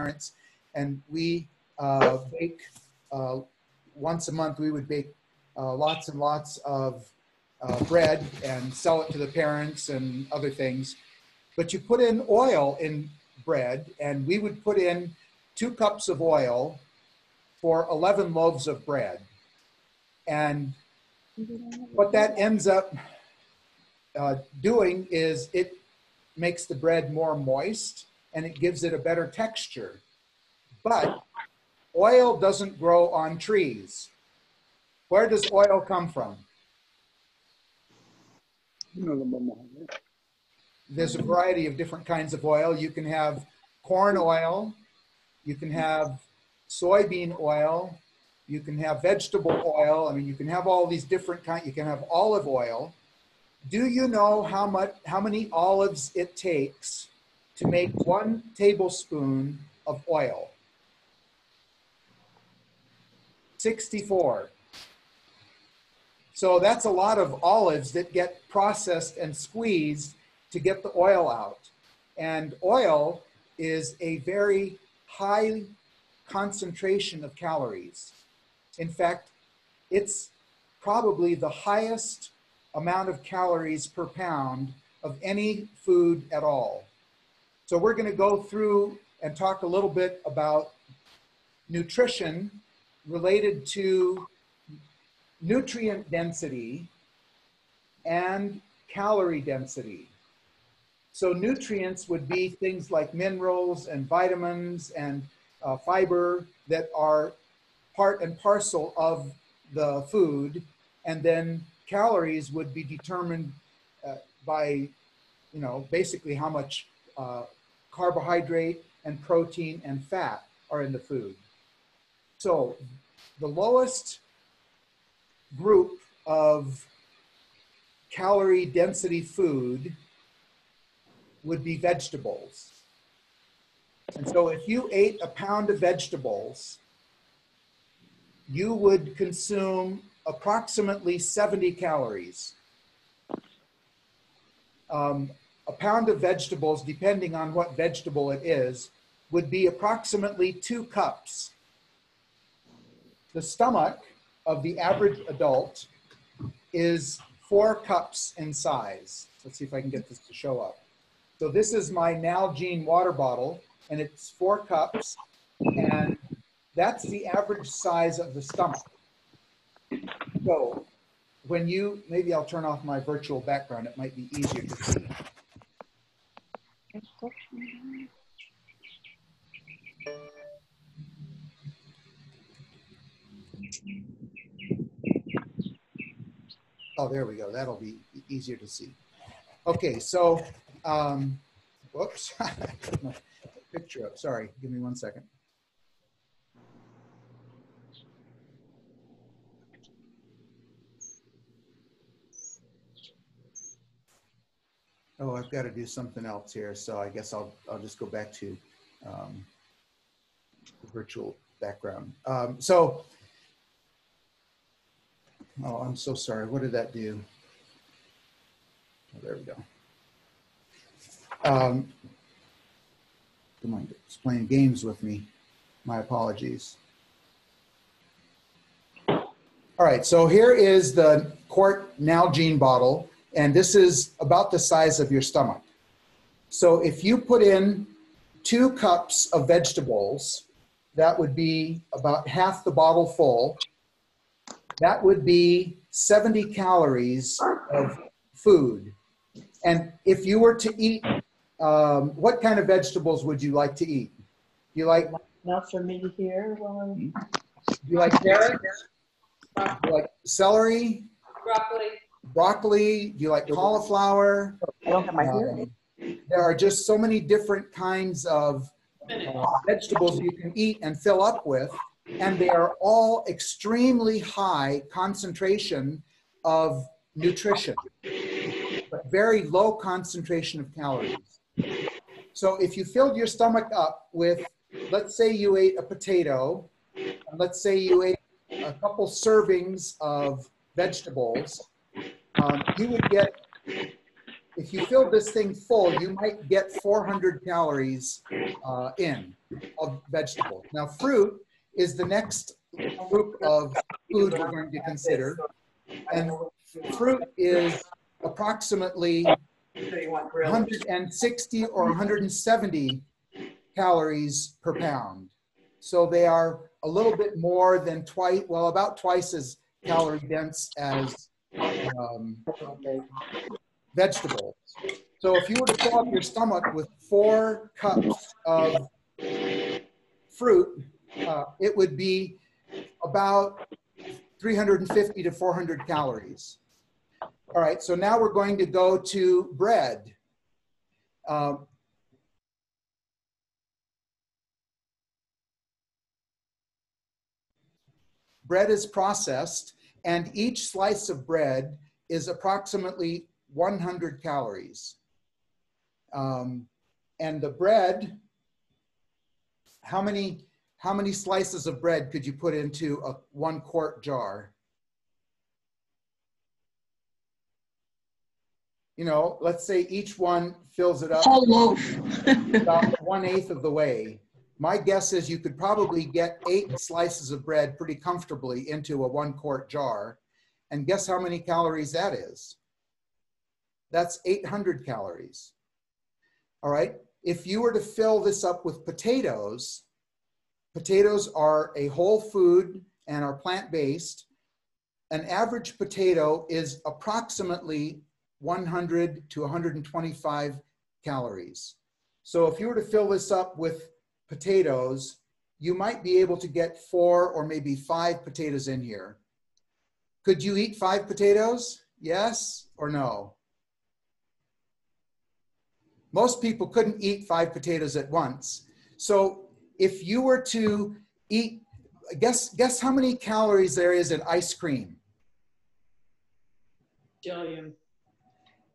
parents, and we uh, bake uh, once a month. We would bake uh, lots and lots of uh, bread and sell it to the parents and other things. But you put in oil in bread, and we would put in two cups of oil for 11 loaves of bread. And what that ends up uh, doing is it makes the bread more moist and it gives it a better texture. But oil doesn't grow on trees. Where does oil come from? There's a variety of different kinds of oil. You can have corn oil, you can have soybean oil, you can have vegetable oil. I mean, you can have all these different kinds. You can have olive oil. Do you know how much, how many olives it takes to make one tablespoon of oil? 64. So that's a lot of olives that get processed and squeezed to get the oil out. And oil is a very high concentration of calories. In fact, it's probably the highest amount of calories per pound of any food at all. So we're going to go through and talk a little bit about nutrition related to nutrient density and calorie density. So nutrients would be things like minerals and vitamins and uh, fiber that are part and parcel of the food. And then calories would be determined uh, by, you know, basically how much uh, carbohydrate and protein and fat are in the food. So the lowest group of calorie density food would be vegetables. And so if you ate a pound of vegetables, you would consume approximately 70 calories. Um, a pound of vegetables, depending on what vegetable it is, would be approximately two cups. The stomach of the average adult is four cups in size. Let's see if I can get this to show up. So this is my Nalgene water bottle, and it's four cups, and that's the average size of the stomach. So when you, maybe I'll turn off my virtual background, it might be easier to see. Oh, there we go. That'll be easier to see. Okay, so um, whoops, picture up. Sorry, give me one second. Oh, I've got to do something else here. So I guess I'll, I'll just go back to um, virtual background. Um, so, oh, I'm so sorry. What did that do? Oh, there we go. Um, don't mind it's playing games with me. My apologies. All right, so here is the quart Nalgene bottle, and this is about the size of your stomach. So if you put in two cups of vegetables, that would be about half the bottle full. That would be 70 calories of food. And if you were to eat um, what kind of vegetables would you like to eat? Do you like? Not for me to hear. Well, do you like carrots? Do you like celery? Broccoli. Broccoli. Do you like cauliflower? I don't have my hearing. Um, there are just so many different kinds of uh, vegetables you can eat and fill up with, and they are all extremely high concentration of nutrition, but very low concentration of calories. So if you filled your stomach up with, let's say you ate a potato, and let's say you ate a couple servings of vegetables, um, you would get, if you fill this thing full, you might get 400 calories uh, in of vegetables. Now, fruit is the next group of food we're going to consider. And fruit is approximately 160 or 170 calories per pound. So they are a little bit more than twice, well, about twice as calorie dense as um, vegetables. So if you were to fill up your stomach with four cups of fruit, uh, it would be about 350 to 400 calories. All right, so now we're going to go to bread. Uh, bread is processed and each slice of bread is approximately 100 calories. Um, and the bread, how many, how many slices of bread could you put into a one quart jar? You know, let's say each one fills it up Whole loaf. about one eighth of the way. My guess is you could probably get eight slices of bread pretty comfortably into a one quart jar. And guess how many calories that is? That's 800 calories. All right. If you were to fill this up with potatoes, potatoes are a whole food and are plant based. An average potato is approximately 100 to 125 calories. So if you were to fill this up with potatoes, you might be able to get four or maybe five potatoes in here. Could you eat five potatoes? Yes or no? Most people couldn't eat five potatoes at once. So if you were to eat, guess, guess how many calories there is in ice cream? Jillian.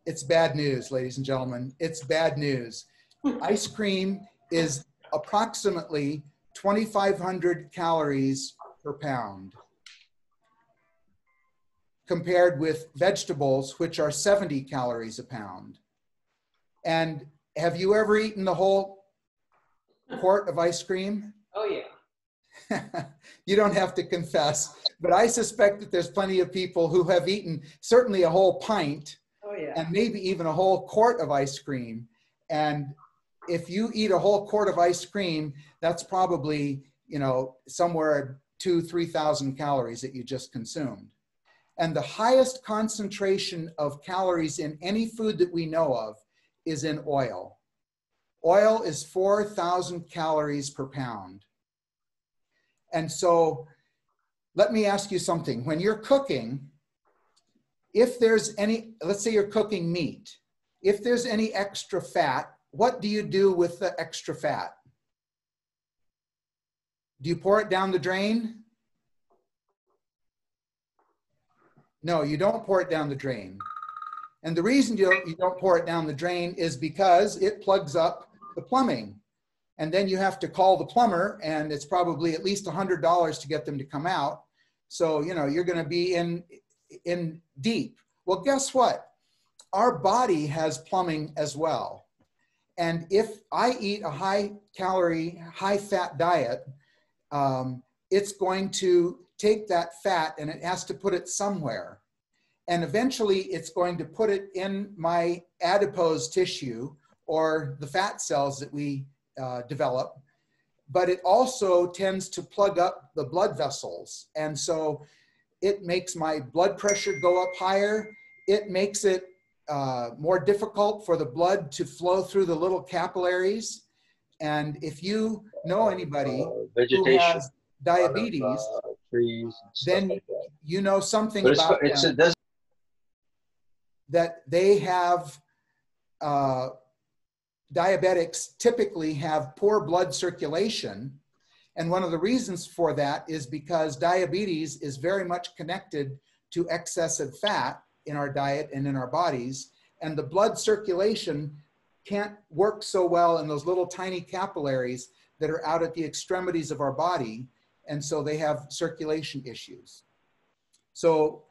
It's bad news, ladies and gentlemen. It's bad news. ice cream is approximately 2,500 calories per pound compared with vegetables, which are 70 calories a pound. And have you ever eaten the whole quart of ice cream? Oh, yeah. you don't have to confess, but I suspect that there's plenty of people who have eaten certainly a whole pint Oh, yeah. and maybe even a whole quart of ice cream. And if you eat a whole quart of ice cream, that's probably, you know, somewhere two, 3,000 calories that you just consumed. And the highest concentration of calories in any food that we know of is in oil. Oil is 4,000 calories per pound. And so let me ask you something. When you're cooking, if there's any, let's say you're cooking meat, if there's any extra fat, what do you do with the extra fat? Do you pour it down the drain? No, you don't pour it down the drain. And the reason you don't, pour it down the drain is because it plugs up the plumbing. And then you have to call the plumber, and it's probably at least $100 to get them to come out. So, you know, you're going to be in, in deep. Well, guess what? Our body has plumbing as well. And if I eat a high calorie, high fat diet, um, it's going to take that fat and it has to put it somewhere. And eventually it's going to put it in my adipose tissue or the fat cells that we uh, develop. But it also tends to plug up the blood vessels. And so it makes my blood pressure go up higher. It makes it uh, more difficult for the blood to flow through the little capillaries. And if you know anybody uh, who has diabetes, of, uh, trees, then like you know something But about it's, them it that they have uh, diabetics typically have poor blood circulation. And one of the reasons for that is because diabetes is very much connected to excessive fat in our diet and in our bodies. And the blood circulation can't work so well in those little tiny capillaries that are out at the extremities of our body. And so they have circulation issues. So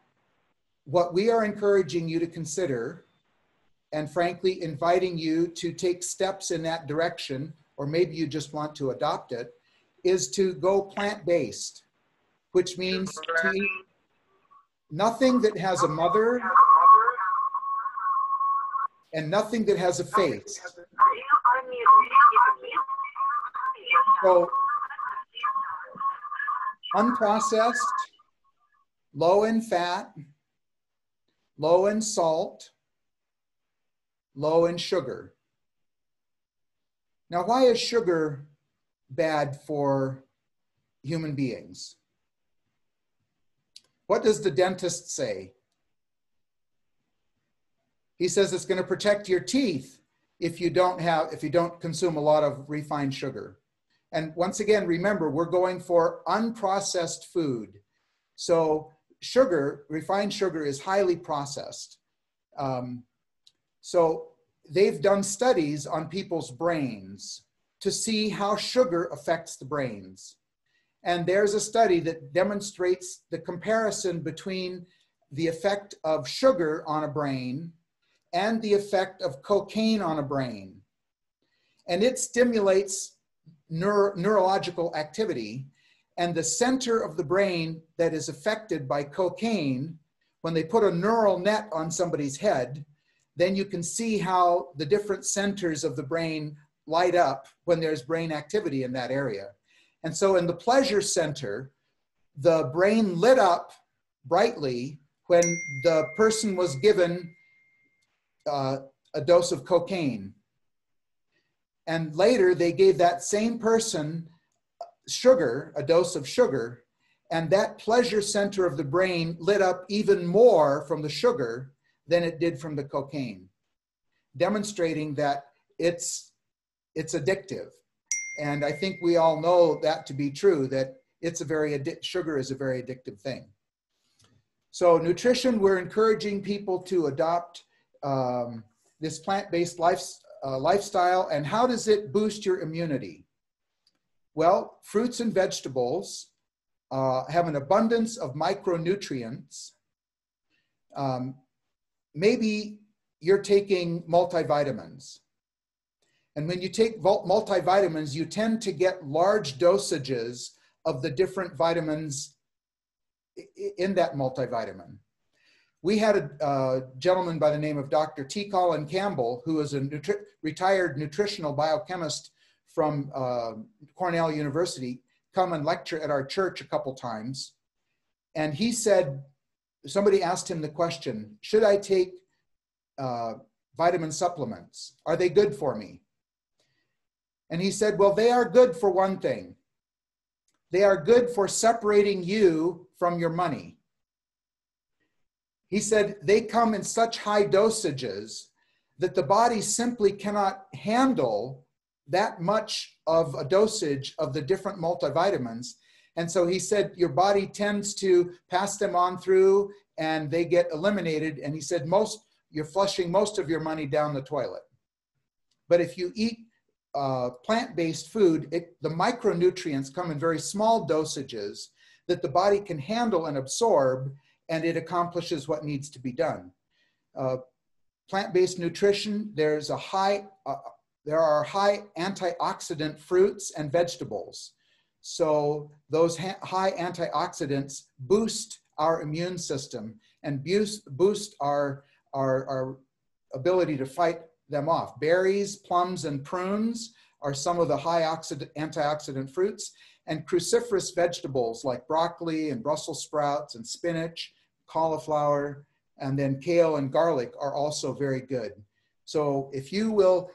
what we are encouraging you to consider and frankly, inviting you to take steps in that direction, or maybe you just want to adopt it, is to go plant based, which means to eat nothing that has a mother and nothing that has a face. So, unprocessed, low in fat, low in salt, low in sugar. Now, why is sugar bad for human beings? What does the dentist say? He says it's going to protect your teeth if you don't have if you don't consume a lot of refined sugar. And once again, remember, we're going for unprocessed food. So sugar, refined sugar is highly processed. Um, so they've done studies on people's brains to see how sugar affects the brains. And there's a study that demonstrates the comparison between the effect of sugar on a brain and the effect of cocaine on a brain. And it stimulates neuro neurological activity. And the center of the brain that is affected by cocaine, when they put a neural net on somebody's head, then you can see how the different centers of the brain light up when there's brain activity in that area. And so in the pleasure center, the brain lit up brightly when the person was given uh, a dose of cocaine. And later they gave that same person sugar, a dose of sugar, and that pleasure center of the brain lit up even more from the sugar than it did from the cocaine, demonstrating that it's, it's addictive. And I think we all know that to be true, that it's a very, sugar is a very addictive thing. So nutrition, we're encouraging people to adopt um, this plant-based life, uh, lifestyle. And how does it boost your immunity? Well, fruits and vegetables uh, have an abundance of micronutrients. Um, maybe you're taking multivitamins. And when you take multivitamins, you tend to get large dosages of the different vitamins in that multivitamin. We had a, gentleman by the name of Dr. T. Colin Campbell, who is a nutri retired nutritional biochemist from uh, Cornell University, come and lecture at our church a couple times. And he said, somebody asked him the question, should I take uh, vitamin supplements? Are they good for me? And he said, Well, they are good for one thing. They are good for separating you from your money. He said, They come in such high dosages that the body simply cannot handle that much of a dosage of the different multivitamins. And so he said, Your body tends to pass them on through and they get eliminated. And he said, Most you're flushing most of your money down the toilet. But if you eat uh, plant-based food, it, the micronutrients come in very small dosages that the body can handle and absorb, and it accomplishes what needs to be done. Uh, plant-based nutrition, there's a high, uh, there are high antioxidant fruits and vegetables. So those high antioxidants boost our immune system and boost, boost our our, our ability to fight them off. Berries, plums, and prunes are some of the high antioxidant fruits, and cruciferous vegetables like broccoli and Brussels sprouts and spinach, cauliflower, and then kale and garlic are also very good. So if you will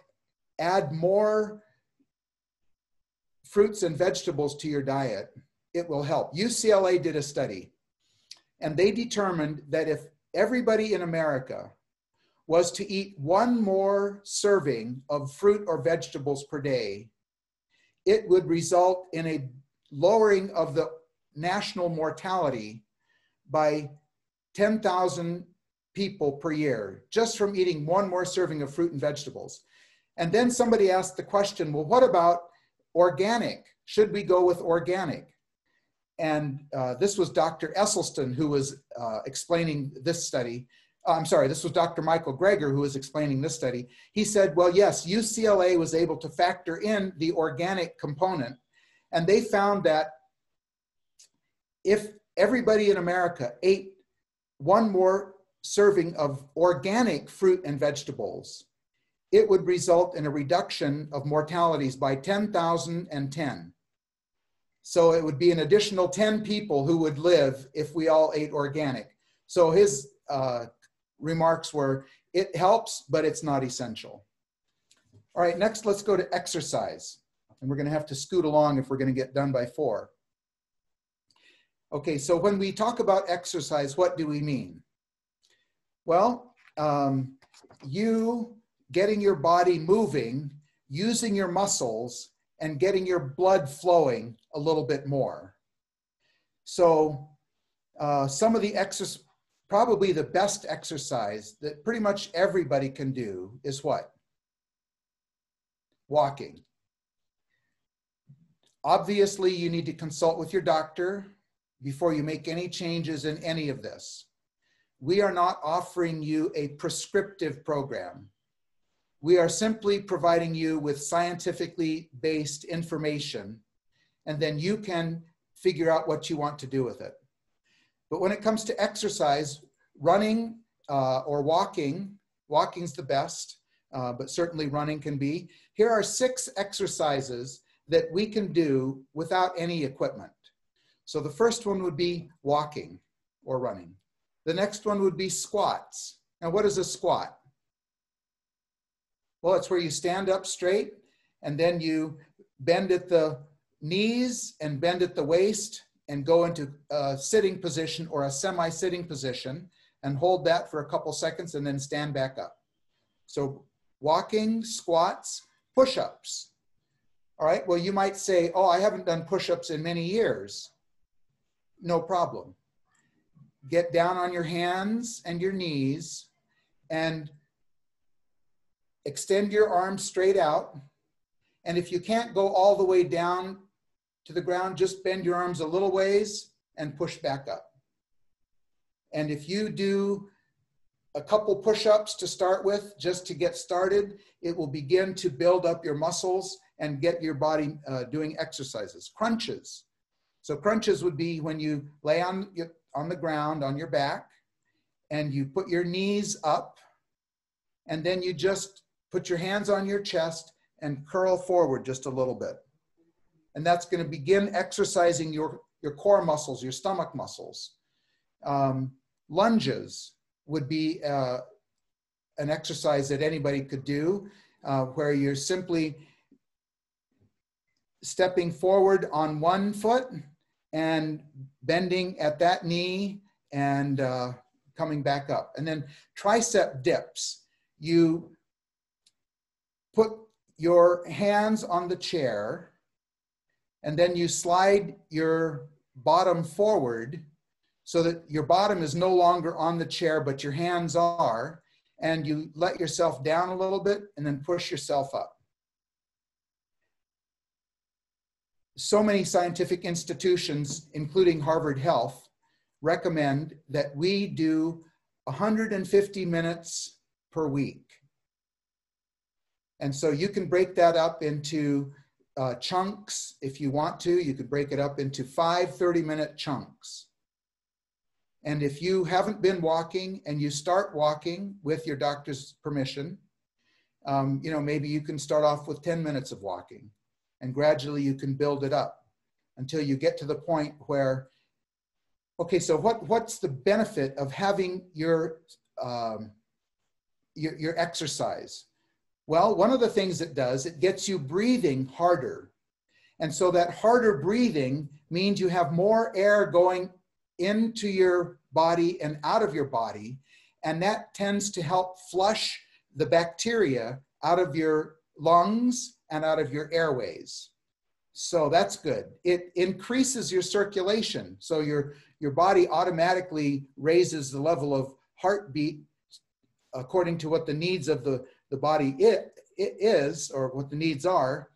add more fruits and vegetables to your diet, it will help. UCLA did a study and they determined that if everybody in America was to eat one more serving of fruit or vegetables per day, it would result in a lowering of the national mortality by 10,000 people per year just from eating one more serving of fruit and vegetables. And then somebody asked the question, well, what about organic? Should we go with organic? And uh, this was Dr. Esselstyn who was uh, explaining this study. Uh, I'm sorry, this was Dr. Michael Greger who was explaining this study. He said, well, yes, UCLA was able to factor in the organic component, and they found that if everybody in America ate one more serving of organic fruit and vegetables, it would result in a reduction of mortalities by 10,010. So it would be an additional 10 people who would live if we all ate organic. So his uh, remarks were, it helps, but it's not essential. All right, next let's go to exercise. And we're gonna have to scoot along if we're gonna get done by four. Okay, so when we talk about exercise, what do we mean? Well, um, you getting your body moving, using your muscles, and getting your blood flowing a little bit more. So uh, some of the exercise, probably the best exercise that pretty much everybody can do is what? Walking. Obviously, you need to consult with your doctor before you make any changes in any of this. We are not offering you a prescriptive program. We are simply providing you with scientifically based information, and then you can figure out what you want to do with it. But when it comes to exercise, running uh, or walking, walking's the best, uh, but certainly running can be. Here are six exercises that we can do without any equipment. So the first one would be walking or running. The next one would be squats. Now, what is a squat? Well, it's where you stand up straight and then you bend at the knees and bend at the waist and go into a sitting position or a semi-sitting position and hold that for a couple seconds and then stand back up. So walking, squats, push-ups. All right, well, you might say, oh, I haven't done push-ups in many years. No problem. Get down on your hands and your knees and extend your arms straight out. And if you can't go all the way down to the ground, just bend your arms a little ways and push back up. And if you do a couple push-ups to start with, just to get started, it will begin to build up your muscles and get your body uh, doing exercises. Crunches. So crunches would be when you lay on, on the ground on your back and you put your knees up and then you just Put your hands on your chest and curl forward just a little bit. And that's going to begin exercising your, your core muscles, your stomach muscles. Um, lunges would be uh, an exercise that anybody could do uh, where you're simply stepping forward on one foot and bending at that knee and uh, coming back up. And then tricep dips. You put your hands on the chair and then you slide your bottom forward so that your bottom is no longer on the chair, but your hands are, and you let yourself down a little bit and then push yourself up. So many scientific institutions, including Harvard Health, recommend that we do 150 minutes per week. And so you can break that up into uh, chunks if you want to. You could break it up into five 30 minute chunks. And if you haven't been walking and you start walking with your doctor's permission, um, you know, maybe you can start off with 10 minutes of walking and gradually you can build it up until you get to the point where, okay, so what, what's the benefit of having your, um, your, your exercise? Well, one of the things it does, it gets you breathing harder. And so that harder breathing means you have more air going into your body and out of your body. And that tends to help flush the bacteria out of your lungs and out of your airways. So that's good. It increases your circulation. So your, your body automatically raises the level of heartbeat according to what the needs of the the body it, it is or what the needs are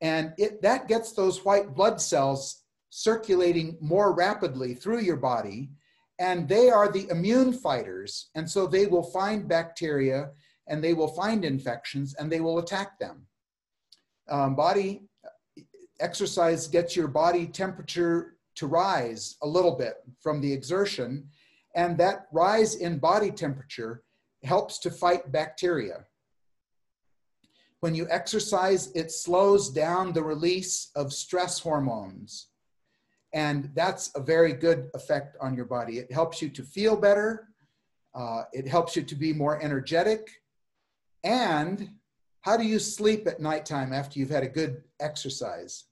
and it that gets those white blood cells circulating more rapidly through your body and they are the immune fighters. And so they will find bacteria and they will find infections and they will attack them. Um, body exercise gets your body temperature to rise a little bit from the exertion, and that rise in body temperature helps to fight bacteria. When you exercise, it slows down the release of stress hormones. And that's a very good effect on your body. It helps you to feel better. Uh, it helps you to be more energetic. And how do you sleep at nighttime after you've had a good exercise?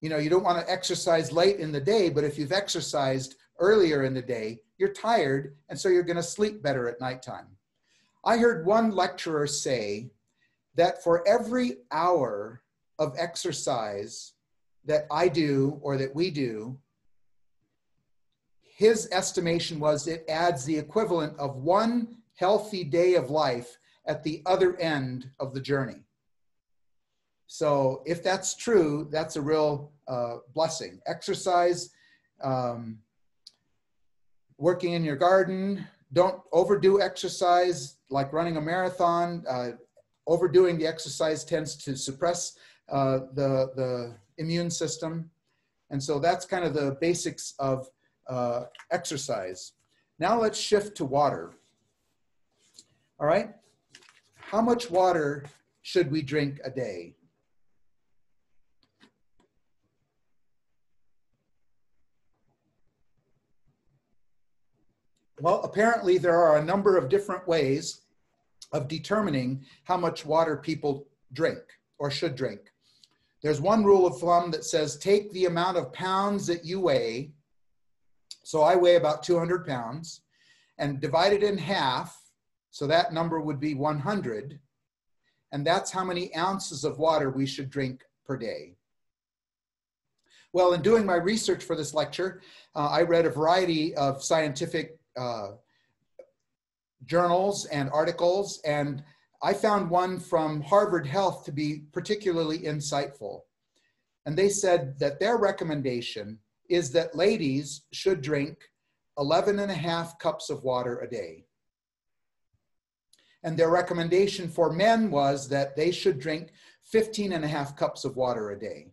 You know, you don't want to exercise late in the day, but if you've exercised earlier in the day, you're tired, and so you're going to sleep better at nighttime. I heard one lecturer say that for every hour of exercise that I do or that we do, his estimation was it adds the equivalent of one healthy day of life at the other end of the journey. So if that's true, that's a real uh, blessing. Exercise, um, working in your garden, don't overdo exercise like running a marathon. Uh, overdoing the exercise tends to suppress uh, the, the immune system. And so that's kind of the basics of uh, exercise. Now let's shift to water. All right. How much water should we drink a day? Well, apparently there are a number of different ways of determining how much water people drink or should drink. There's one rule of thumb that says take the amount of pounds that you weigh. So I weigh about 200 pounds and divide it in half. So that number would be 100. And that's how many ounces of water we should drink per day. Well, in doing my research for this lecture, uh, I read a variety of scientific uh, journals and articles, and I found one from Harvard Health to be particularly insightful. And they said that their recommendation is that ladies should drink 11 and a half cups of water a day. And their recommendation for men was that they should drink 15 and a half cups of water a day.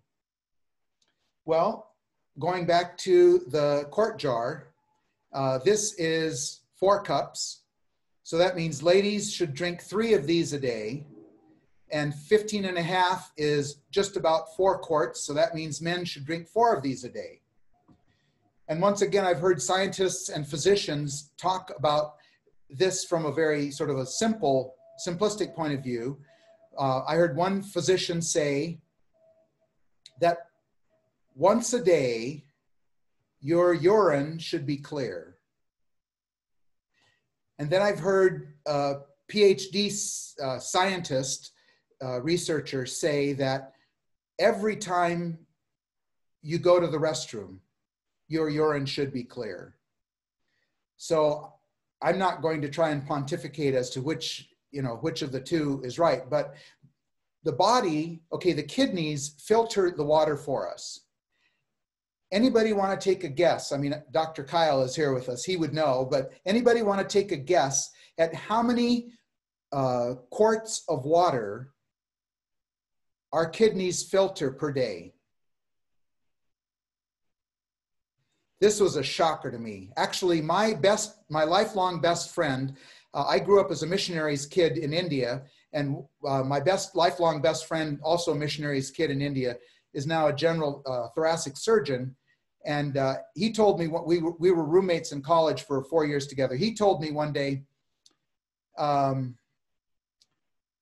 Well, going back to the quart jar, uh, this is four cups. So that means ladies should drink three of these a day. And 15 and a half is just about four quarts. So that means men should drink four of these a day. And once again, I've heard scientists and physicians talk about this from a very sort of a simple, simplistic point of view. Uh, I heard one physician say that once a day, your urine should be clear. And then I've heard a PhD uh, scientist, uh, researcher say that every time you go to the restroom, your urine should be clear. So I'm not going to try and pontificate as to which, you know, which of the two is right, but the body, okay, the kidneys filter the water for us anybody want to take a guess? I mean, Dr. Kyle is here with us. He would know, but anybody want to take a guess at how many uh, quarts of water our kidneys filter per day? This was a shocker to me. Actually, my best, my lifelong best friend, uh, I grew up as a missionary's kid in India, and uh, my best lifelong best friend, also a missionary's kid in India, is now a general uh, thoracic surgeon. And uh, he told me what we were, we were roommates in college for four years together. He told me one day, um,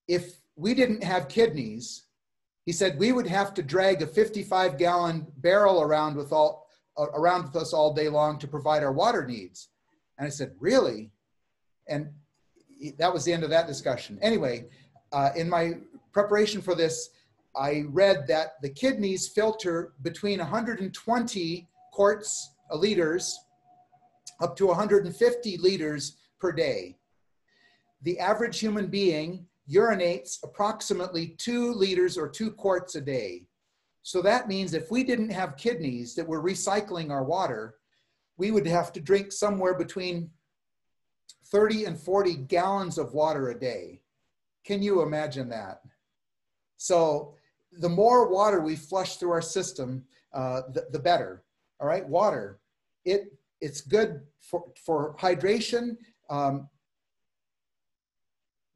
if we didn't have kidneys, he said we would have to drag a 55 gallon barrel around with all uh, around with us all day long to provide our water needs. And I said, really? And that was the end of that discussion. Anyway, uh, in my preparation for this, I read that the kidneys filter between 120 quarts liters up to 150 liters per day. The average human being urinates approximately two liters or two quarts a day. So that means if we didn't have kidneys that were recycling our water, we would have to drink somewhere between 30 and 40 gallons of water a day. Can you imagine that? So the more water we flush through our system, uh, the, the better. All right, water. It it's good for for hydration. Um,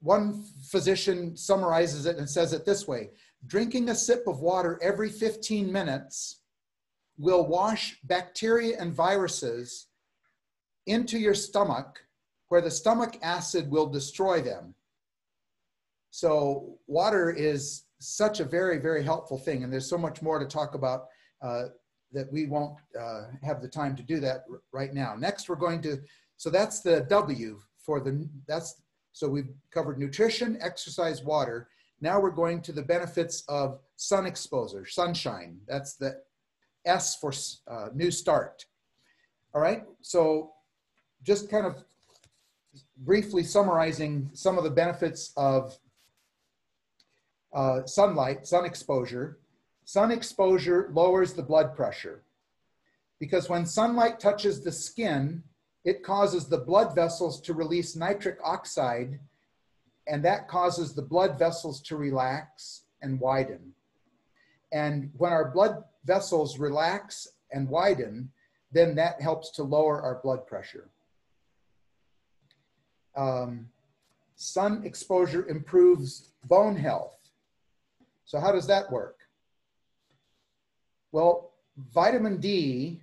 one physician summarizes it and says it this way: drinking a sip of water every 15 minutes will wash bacteria and viruses into your stomach, where the stomach acid will destroy them. So water is such a very, very helpful thing. And there's so much more to talk about uh, that we won't uh, have the time to do that right now. Next, we're going to, so that's the W for the, that's, so we've covered nutrition, exercise, water. Now we're going to the benefits of sun exposure, sunshine. That's the S for uh, new start. All right, so just kind of briefly summarizing some of the benefits of uh, sunlight, sun exposure. Sun exposure lowers the blood pressure because when sunlight touches the skin, it causes the blood vessels to release nitric oxide, and that causes the blood vessels to relax and widen. And when our blood vessels relax and widen, then that helps to lower our blood pressure. Um, sun exposure improves bone health. So how does that work? Well, vitamin D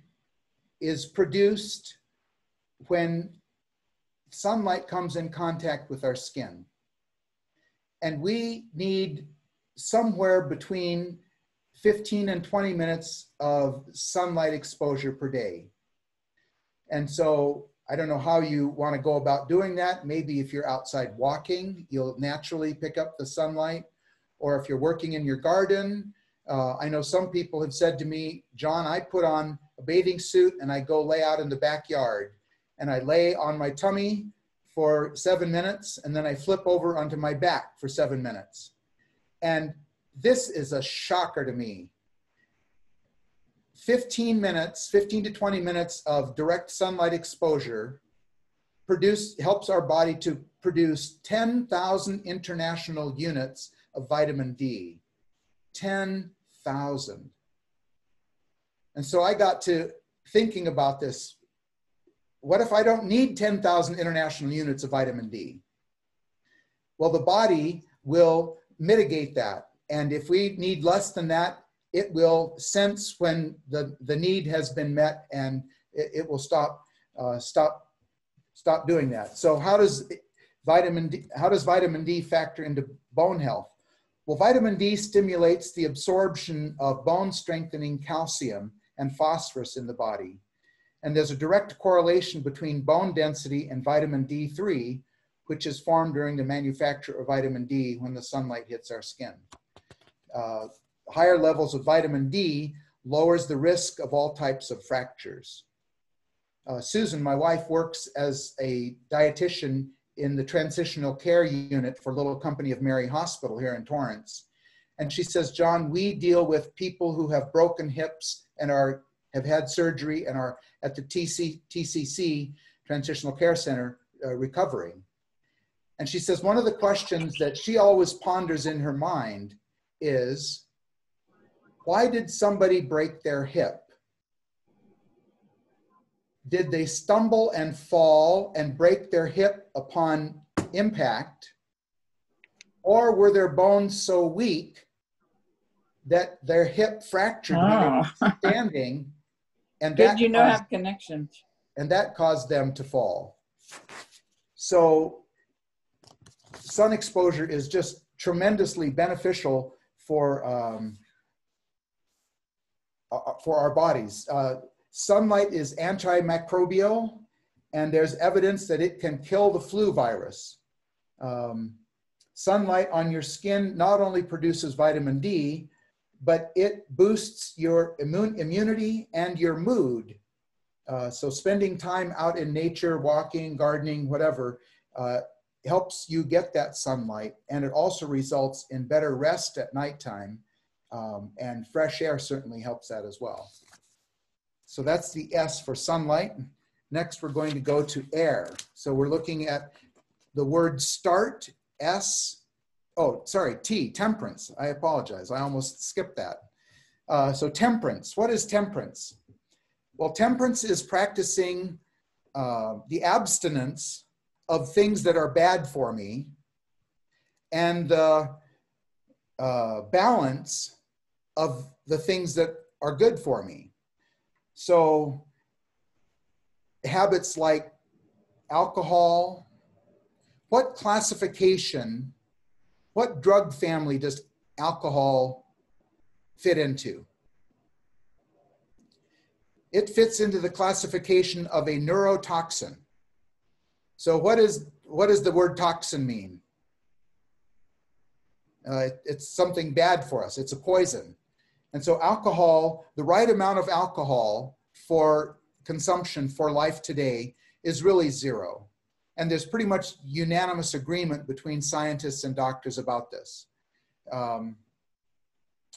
is produced when sunlight comes in contact with our skin. And we need somewhere between 15 and 20 minutes of sunlight exposure per day. And so I don't know how you want to go about doing that. Maybe if you're outside walking, you'll naturally pick up the sunlight or if you're working in your garden. Uh, I know some people have said to me, John, I put on a bathing suit and I go lay out in the backyard and I lay on my tummy for seven minutes and then I flip over onto my back for seven minutes. And this is a shocker to me. 15 minutes, 15 to 20 minutes of direct sunlight exposure produce, helps our body to produce 10,000 international units of vitamin D. 10,000. And so I got to thinking about this. What if I don't need 10,000 international units of vitamin D? Well, the body will mitigate that. And if we need less than that, it will sense when the, the need has been met and it, it will stop, uh, stop, stop doing that. So how does vitamin D, how does vitamin D factor into bone health? Well, vitamin D stimulates the absorption of bone strengthening calcium and phosphorus in the body. And there's a direct correlation between bone density and vitamin D3, which is formed during the manufacture of vitamin D when the sunlight hits our skin. Uh, higher levels of vitamin D lowers the risk of all types of fractures. Uh, Susan, my wife, works as a dietitian in the transitional care unit for Little Company of Mary Hospital here in Torrance. And she says, John, we deal with people who have broken hips and are have had surgery and are at the TC, TCC, Transitional Care Center, uh, recovering. And she says, one of the questions that she always ponders in her mind is, why did somebody break their hip? Did they stumble and fall and break their hip upon impact? Or were their bones so weak that their hip fractured Oh. standing? And Good, that you know, caused, have connections. and that caused them to fall. So sun exposure is just tremendously beneficial for um, uh, for our bodies. Uh, sunlight is antimicrobial, and there's evidence that it can kill the flu virus. Um, sunlight on your skin not only produces vitamin D, but it boosts your immune, immunity and your mood. Uh, so spending time out in nature, walking, gardening, whatever, uh, helps you get that sunlight. And it also results in better rest at nighttime. Um, and fresh air certainly helps that as well. So that's the S for sunlight. Next, we're going to go to air. So we're looking at the word start, S, oh, sorry, T, temperance. I apologize. I almost skipped that. Uh, so temperance, what is temperance? Well, temperance is practicing uh, the abstinence of things that are bad for me and the uh, balance of the things that are good for me. So habits like alcohol, what classification, what drug family does alcohol fit into? It fits into the classification of a neurotoxin. So what is what does the word toxin mean? Uh, it, it's something bad for us. It's a poison. And so alcohol, the right amount of alcohol for consumption for life today is really zero. And there's pretty much unanimous agreement between scientists and doctors about this. Um,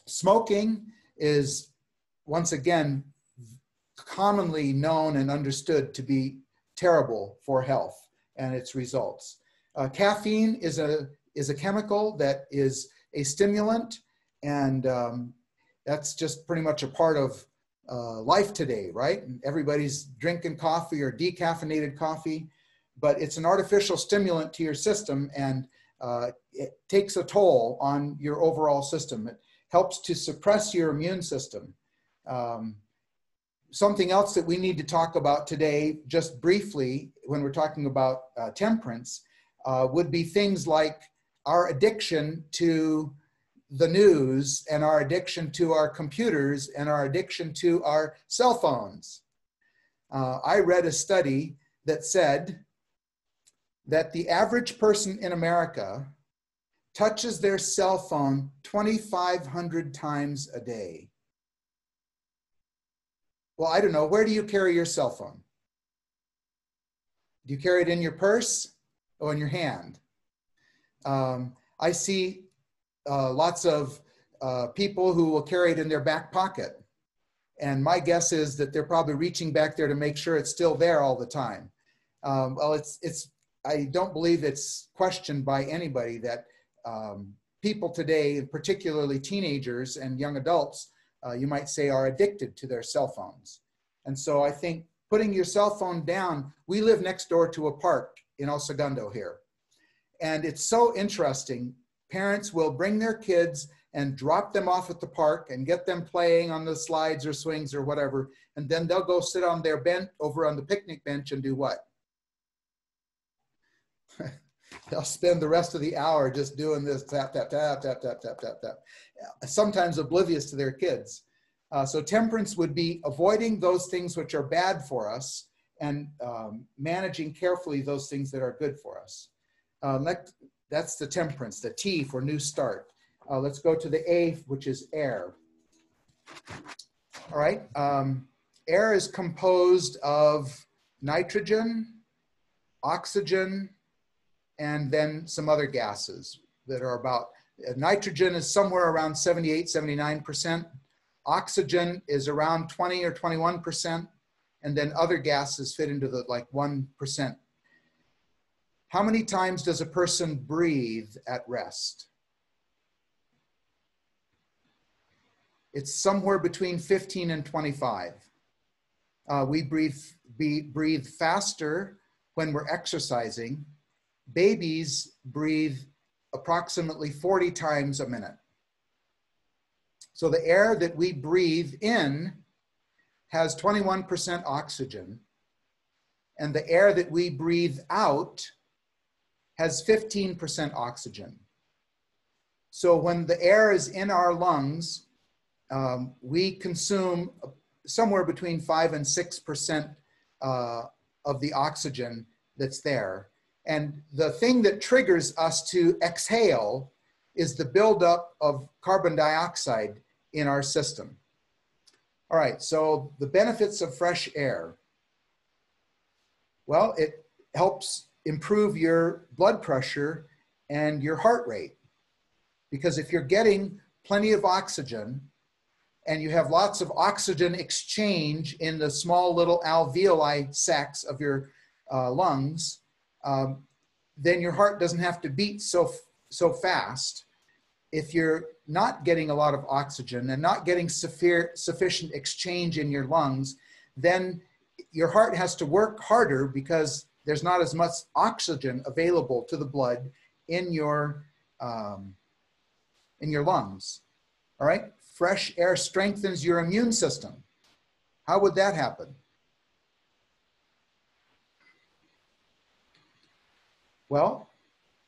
smoking is, once again, commonly known and understood to be terrible for health and its results. Uh, caffeine is a, is a chemical that is a stimulant, and um, that's just pretty much a part of uh, life today, right? Everybody's drinking coffee or decaffeinated coffee, but it's an artificial stimulant to your system and uh, it takes a toll on your overall system. It helps to suppress your immune system. Um, something else that we need to talk about today, just briefly, when we're talking about uh, temperance, uh, would be things like our addiction to the news and our addiction to our computers and our addiction to our cell phones. Uh, I read a study that said that the average person in America touches their cell phone 2,500 times a day. Well, I don't know. Where do you carry your cell phone? Do you carry it in your purse or in your hand? Um, I see uh, lots of uh, people who will carry it in their back pocket. And my guess is that they're probably reaching back there to make sure it's still there all the time. Um, well, it's, it's, I don't believe it's questioned by anybody that um, people today, particularly teenagers and young adults, uh, you might say are addicted to their cell phones. And so I think putting your cell phone down, we live next door to a park in El Segundo here. And it's so interesting parents will bring their kids and drop them off at the park and get them playing on the slides or swings or whatever. And then they'll go sit on their bench over on the picnic bench and do what? they'll spend the rest of the hour just doing this tap, tap, tap, tap, tap, tap, tap, tap, sometimes oblivious to their kids. Uh, so temperance would be avoiding those things which are bad for us and um, managing carefully those things that are good for us. Uh, next, that's the temperance, the T for new start. Uh, let's go to the A, which is air. All right, um, air is composed of nitrogen, oxygen, and then some other gases that are about, uh, nitrogen is somewhere around 78, 79%. Oxygen is around 20 or 21%. And then other gases fit into the like 1% how many times does a person breathe at rest? It's somewhere between 15 and 25. Uh, we breathe, be, breathe faster when we're exercising. Babies breathe approximately 40 times a minute. So the air that we breathe in has 21% oxygen, and the air that we breathe out has 15% oxygen. So when the air is in our lungs, um, we consume somewhere between 5 and 6% uh, of the oxygen that's there. And the thing that triggers us to exhale is the buildup of carbon dioxide in our system. All right, so the benefits of fresh air. Well, it helps improve your blood pressure and your heart rate. Because if you're getting plenty of oxygen and you have lots of oxygen exchange in the small little alveoli sacs of your uh, lungs, um, then your heart doesn't have to beat so, so fast. If you're not getting a lot of oxygen and not getting sufficient exchange in your lungs, then your heart has to work harder because there's not as much oxygen available to the blood in your um, in your lungs. All right, fresh air strengthens your immune system. How would that happen? Well,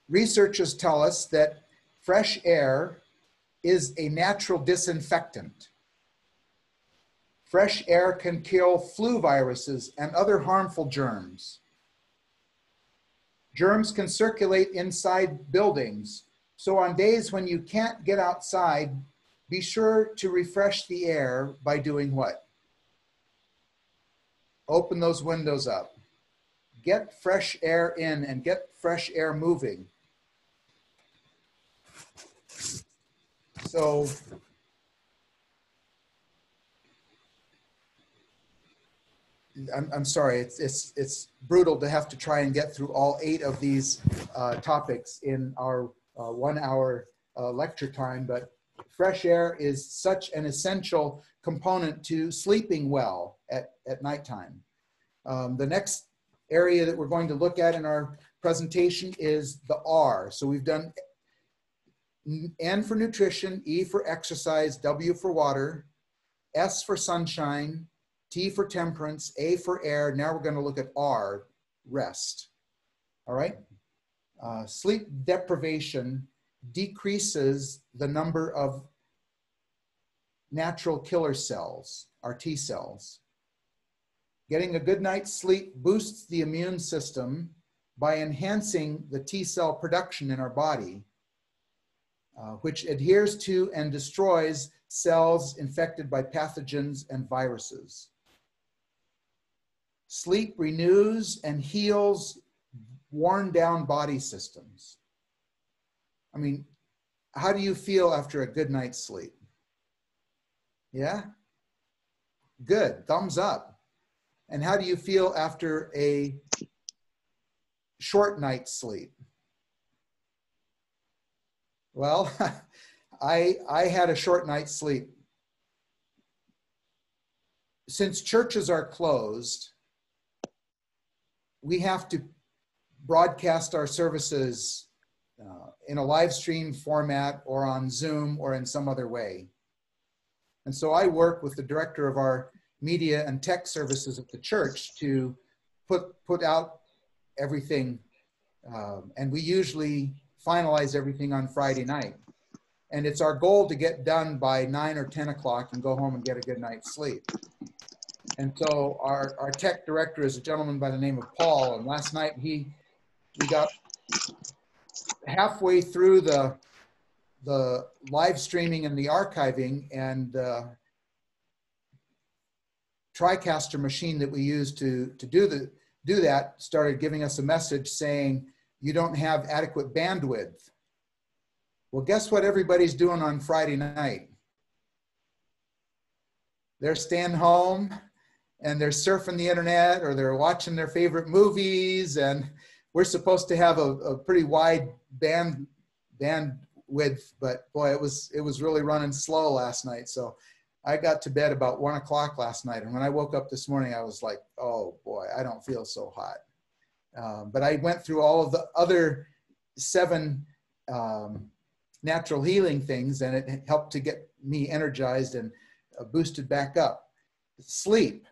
researchers tell us that fresh air is a natural disinfectant. Fresh air can kill flu viruses and other harmful germs. Germs can circulate inside buildings, so on days when you can't get outside, be sure to refresh the air by doing what? Open those windows up. Get fresh air in and get fresh air moving. So I'm, I'm sorry, it's, it's, it's brutal to have to try and get through all eight of these uh, topics in our uh, one hour uh, lecture time, but fresh air is such an essential component to sleeping well at, at nighttime. Um, the next area that we're going to look at in our presentation is the R. So we've done N for nutrition, E for exercise, W for water, S for sunshine, T for temperance, A for air. Now we're going to look at R, rest. All right? Uh, sleep deprivation decreases the number of natural killer cells, our T cells. Getting a good night's sleep boosts the immune system by enhancing the T cell production in our body, uh, which adheres to and destroys cells infected by pathogens and viruses. Sleep renews and heals worn down body systems. I mean, how do you feel after a good night's sleep? Yeah? Good, thumbs up. And how do you feel after a short night's sleep? Well, I, I had a short night's sleep. Since churches are closed, we have to broadcast our services uh, in a live stream format or on Zoom or in some other way. And so I work with the director of our media and tech services at the church to put, put out everything. Um, and we usually finalize everything on Friday night. And it's our goal to get done by nine or 10 o'clock and go home and get a good night's sleep. And so our, our tech director is a gentleman by the name of Paul. And last night he, we got halfway through the, the live streaming and the archiving and uh, TriCaster machine that we use to, to do, the, do that started giving us a message saying, you don't have adequate bandwidth. Well, guess what everybody's doing on Friday night? They're staying home and they're surfing the internet or they're watching their favorite movies and we're supposed to have a, a pretty wide band bandwidth but boy it was it was really running slow last night. So i got to bed about one o'clock last night and when i woke up this morning i was like oh boy i don't feel so hot. Um, but i went through all of the other seven um, natural healing things and it helped to get me energized and uh, boosted back up. Sleep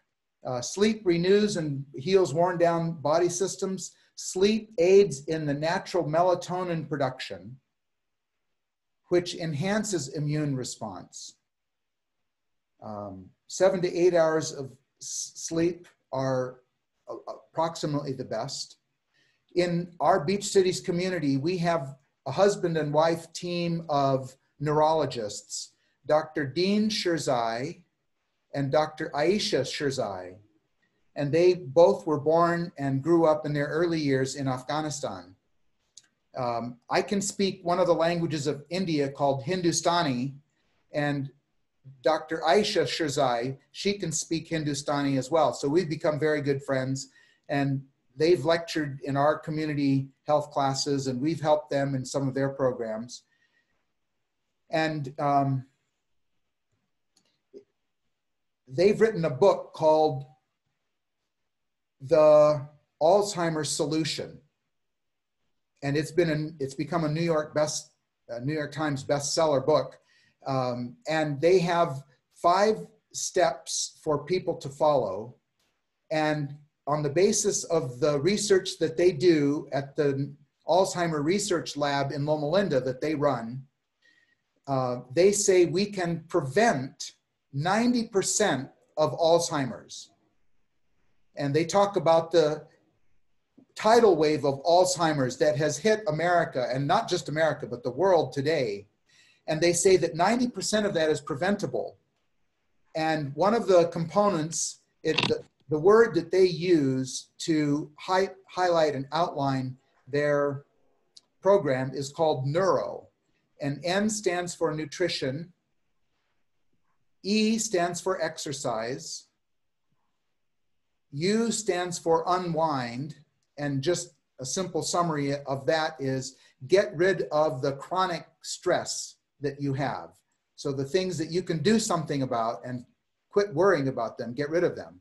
uh, sleep renews and heals worn down body systems. Sleep aids in the natural melatonin production, which enhances immune response. Um, seven to eight hours of sleep are approximately the best. In our Beach Cities community, we have a husband and wife team of neurologists, Dr. Dean Sherzai and Dr. Ayesha Sherzai. And they both were born and grew up in their early years in Afghanistan. Um, I can speak one of the languages of India called Hindustani, and Dr. Ayesha Sherzai, she can speak Hindustani as well. So we've become very good friends and they've lectured in our community health classes and we've helped them in some of their programs. And um, they've written a book called The Alzheimer's Solution. And it's been an, it's become a New York best, New York Times bestseller book. Um, and they have five steps for people to follow. And on the basis of the research that they do at the Alzheimer Research Lab in Loma Linda that they run, uh, they say we can prevent 90% of Alzheimer's. And they talk about the tidal wave of Alzheimer's that has hit America, and not just America, but the world today. And they say that 90% of that is preventable. And one of the components, it, the, the word that they use to hi- highlight and outline their program is called neuro. And N stands for nutrition, E stands for exercise, U stands for unwind, and just a simple summary of that is get rid of the chronic stress that you have. So the things that you can do something about and quit worrying about them, get rid of them.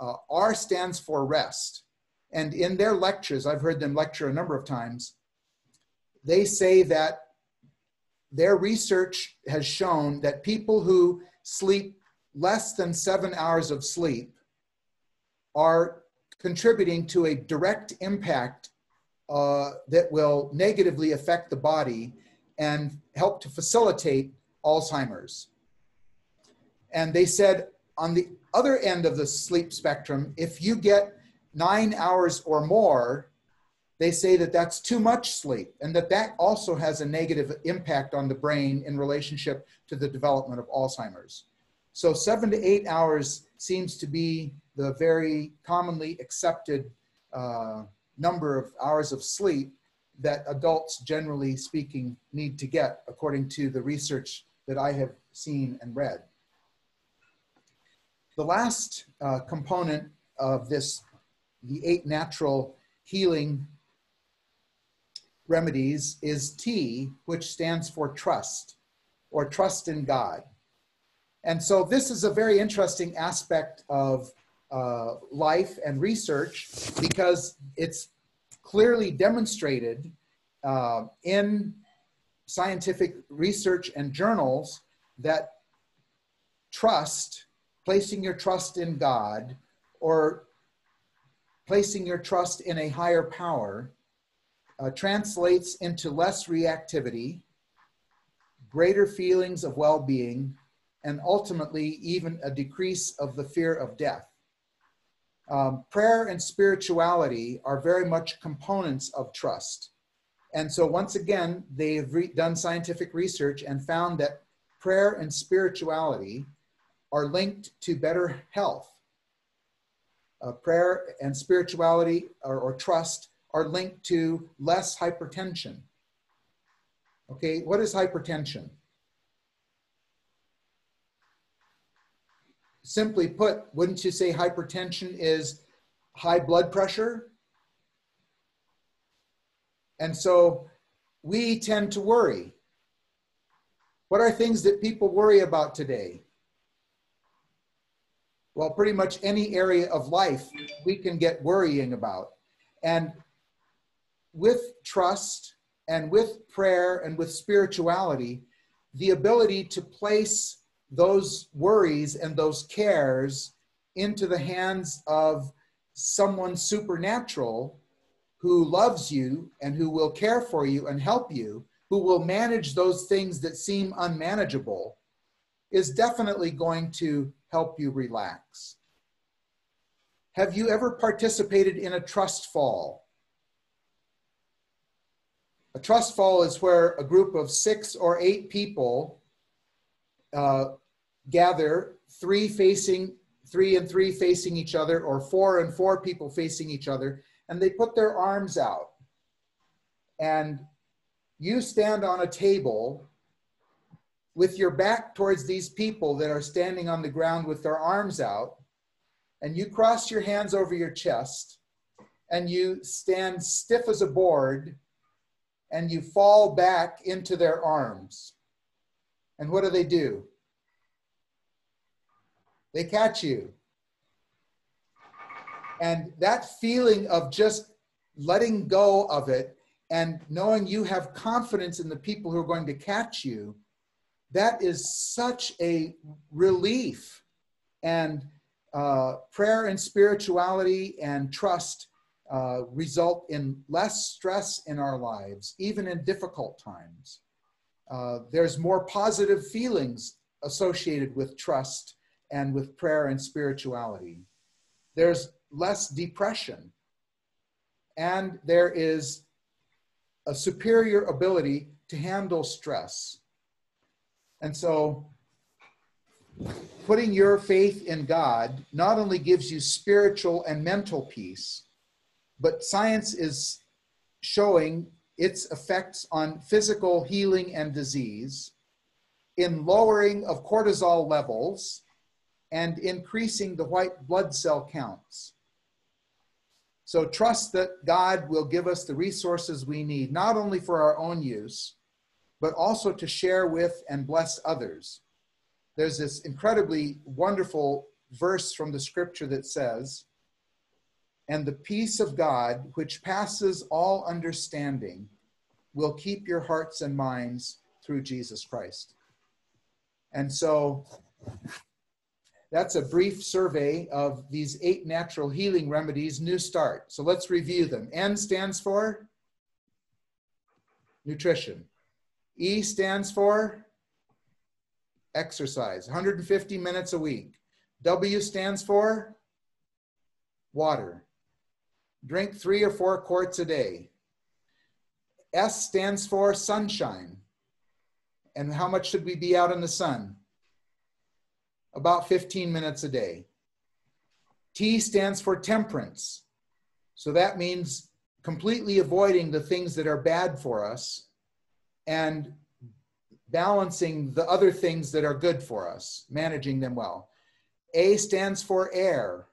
Uh, R stands for rest. And in their lectures, I've heard them lecture a number of times, they say that their research has shown that people who sleep less than seven hours of sleep are contributing to a direct impact uh, that will negatively affect the body and help to facilitate Alzheimer's. And they said on the other end of the sleep spectrum, if you get nine hours or more, they say that that's too much sleep and that that also has a negative impact on the brain in relationship to the development of Alzheimer's. So seven to eight hours seems to be the very commonly accepted uh, number of hours of sleep that adults, generally speaking, need to get, according to the research that I have seen and read. The last uh, component of this, the eight natural healing remedies, is T, which stands for trust or trust in God. And so this is a very interesting aspect of uh, life and research because it's clearly demonstrated uh, in scientific research and journals that trust, placing your trust in God or placing your trust in a higher power, uh, translates into less reactivity, greater feelings of well being, and ultimately even a decrease of the fear of death. Um, prayer and spirituality are very much components of trust. And so, once again, they've re- done scientific research and found that prayer and spirituality are linked to better health. Uh, prayer and spirituality or, or trust are linked to less hypertension. Okay, what is hypertension? simply put, wouldn't you say hypertension is high blood pressure? And so we tend to worry. What are things that people worry about today? Well, pretty much any area of life we can get worrying about. And with trust and with prayer and with spirituality, the ability to place those worries and those cares into the hands of someone supernatural who loves you and who will care for you and help you, who will manage those things that seem unmanageable, is definitely going to help you relax. Have you ever participated in a trust fall? A trust fall is where a group of six or eight people uh, gather three facing three and three facing each other or four and four people facing each other and they put their arms out. And you stand on a table with your back towards these people that are standing on the ground with their arms out, and you cross your hands over your chest, and you stand stiff as a board, and you fall back into their arms. And what do they do? They catch you. And that feeling of just letting go of it and knowing you have confidence in the people who are going to catch you, that is such a relief. And uh, prayer and spirituality and trust uh, result in less stress in our lives, even in difficult times. Uh, there's more positive feelings associated with trust and with prayer and spirituality. There's less depression. And there is a superior ability to handle stress. And so, putting your faith in God not only gives you spiritual and mental peace, but science is showing its effects on physical healing and disease, in lowering of cortisol levels, and increasing the white blood cell counts. So trust that God will give us the resources we need, not only for our own use, but also to share with and bless others. There's this incredibly wonderful verse from the scripture that says, And the peace of God, which passes all understanding, will keep your hearts and minds through Jesus Christ. And so that's a brief survey of these eight natural healing remedies, New Start. So let's review them. N stands for nutrition. E stands for exercise, 150 minutes a week. W stands for water. Drink three or four quarts a day. S stands for sunshine. And how much should we be out in the sun? about 15 minutes a day. T stands for temperance. So that means completely avoiding the things that are bad for us and balancing the other things that are good for us, managing them well. A stands for air.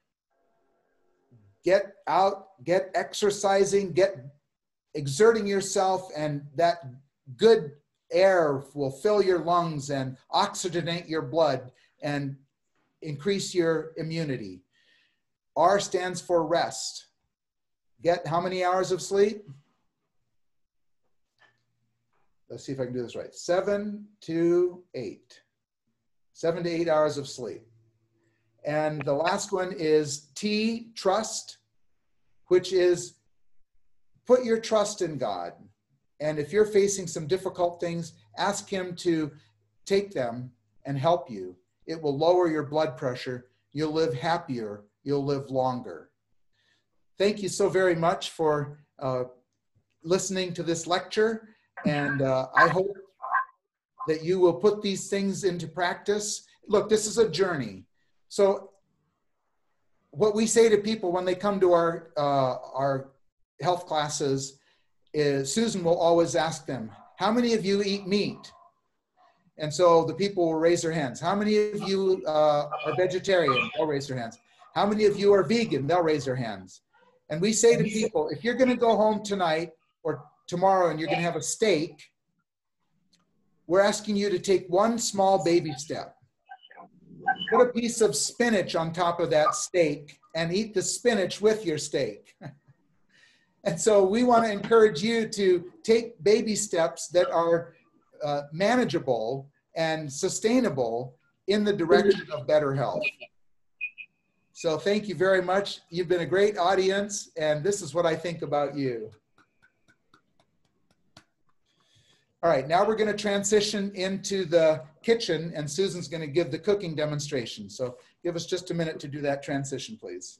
Get out, get exercising, get exerting yourself, and that good air will fill your lungs and oxygenate your blood and increase your immunity. R stands for rest. Get how many hours of sleep? Let's see if I can do this right. Seven to eight. Seven to eight hours of sleep. And the last one is T, trust, which is put your trust in God. And if you're facing some difficult things, ask Him to take them and help you it will lower your blood pressure. You'll live happier. You'll live longer. Thank you so very much for uh, listening to this lecture. And uh, I hope that you will put these things into practice. Look, this is a journey. So, what we say to people when they come to our, uh, our health classes is Susan will always ask them, How many of you eat meat? And so the people will raise their hands. How many of you uh, are vegetarian? They'll raise their hands. How many of you are vegan? They'll raise their hands. And we say to people, if you're going to go home tonight or tomorrow and you're going to have a steak, we're asking you to take one small baby step. Put a piece of spinach on top of that steak and eat the spinach with your steak. and so we want to encourage you to take baby steps that are uh, manageable and sustainable in the direction of better health. So thank you very much. You've been a great audience, and this is what I think about you. All right, now we're going to transition into the kitchen, and Susan's going to give the cooking demonstration. So give us just a minute to do that transition, please.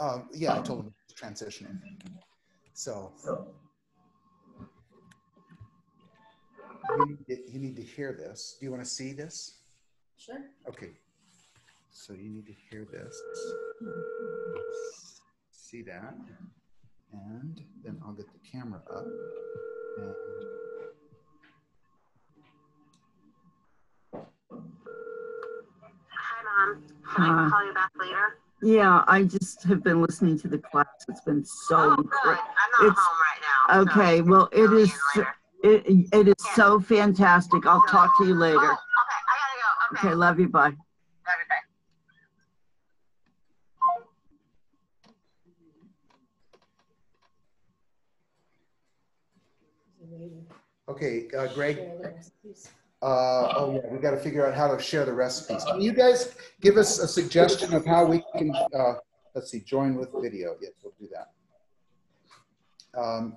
Um, yeah, I told him to transitioning. So you need, to, you need to hear this. Do you want to see this? Sure. Okay. So you need to hear this. See that? And then I'll get the camera up. And Hi, Mom. Can I call you back later? Yeah, I just have been listening to the class. It's been so oh, good. great. I'm not It's- home right now. Okay, you can well, it fill me is, in so- later. it, it is so fantastic. I'll talk to you Oh, later. okay. I gotta go. Okay. Okay, love you. Bye. Love you, bye. okay, uh, Greg. Uh, oh yeah, we got to figure out how to share the recipes. Can you guys give us a suggestion of how we can? Uh, let's see, join with video. Yes, we'll do that. Um,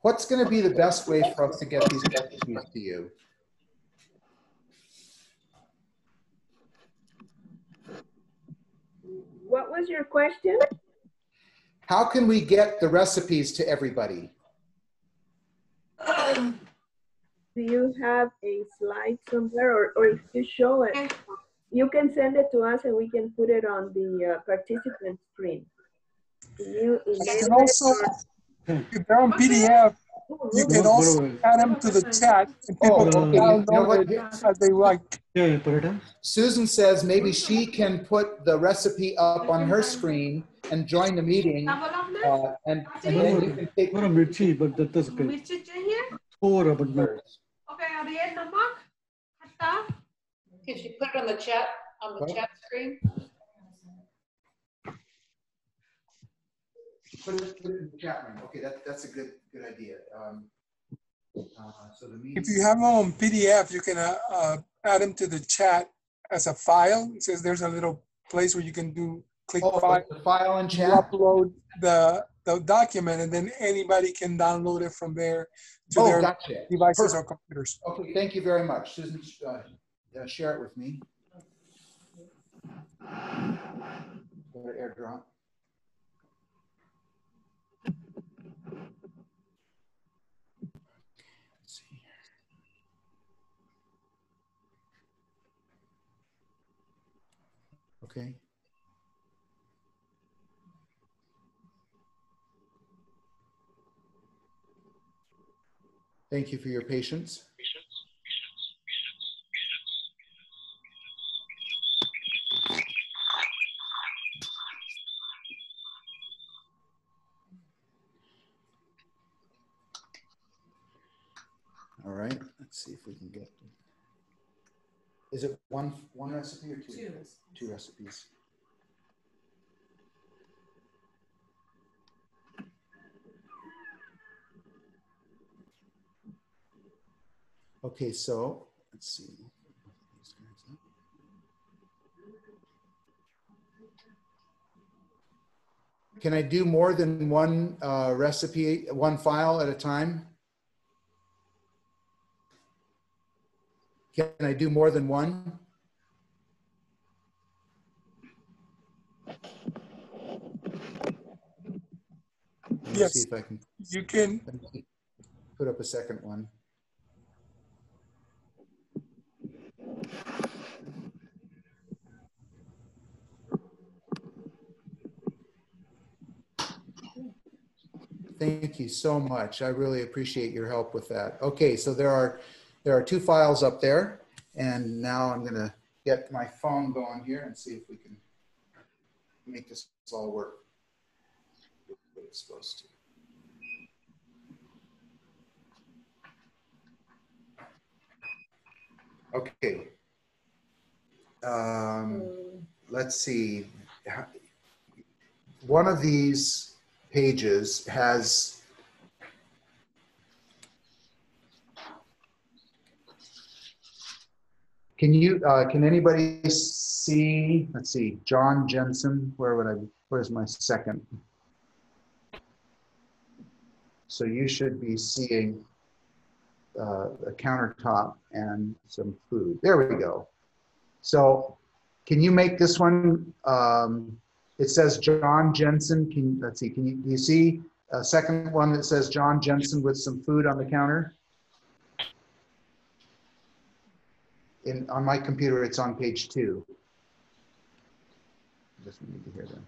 what's going to be the best way for us to get these recipes to you? What was your question? How can we get the recipes to everybody? Do you have a slide somewhere or, or if you show it, you can send it to us and we can put it on the uh, participant screen. Can you You enable can it also, or- if they're on PDF, you can also add them to the chat and people Oh, can okay. You know what? download it as they like. Yeah, put it on. Susan says maybe she can put the recipe up on her screen and join the meeting. Uh, and, and then you can take थोड़ा मिर्ची but that is okay. मिरची चाहिए थोड़ा but not. Está bien, mamá? Está? You put it on the chat, on the oh. chat screen? Put it, in the chat room. Okay, that, that's a good good idea. Um, uh, so if you have them on PDF, you can uh, uh, add them to the chat as a file. It says there's a little place where you can do click oh, file. file and chat. Upload the the document, and then anybody can download it from there to Oh, their gotcha. devices or computers. Okay, thank you very much. Susan, uh, uh, share it with me. Go to AirDrop. Okay. Thank you for your patience. All right, let's see if we can get. Is it one, one recipe or two? Two recipes. Okay, so let's see. Can I do more than one uh, recipe, one file at a time? Can I do more than one? Let me Yes. See if I can You can put up a second one. Thank you so much. I really appreciate your help with that. Okay, so there are there are two files up there, and now I'm going to get my phone going here and see if we can make this all work. the way It's supposed to. Okay. Um, let's see. One of these pages has Can you, uh, can anybody see, let's see, John Jenson, where would I, where's my second? So you should be seeing uh, a countertop and some food. There we go. So can you make this one um, it says John Jenson. Can, let's see, can you, do you see a second one that says John Jenson with some food on the counter? In, on my computer, it's on page two. Just need to hear them.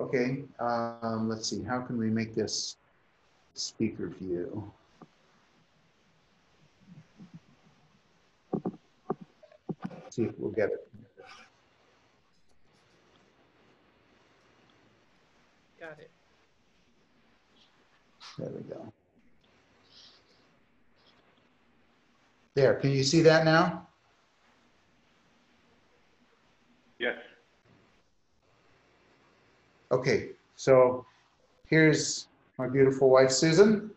Okay, um, let's see, how can we make this speaker view? See if we'll get it. Got it. There we go. There, can you see that now? Yes. Okay, so here's my beautiful wife, Susan.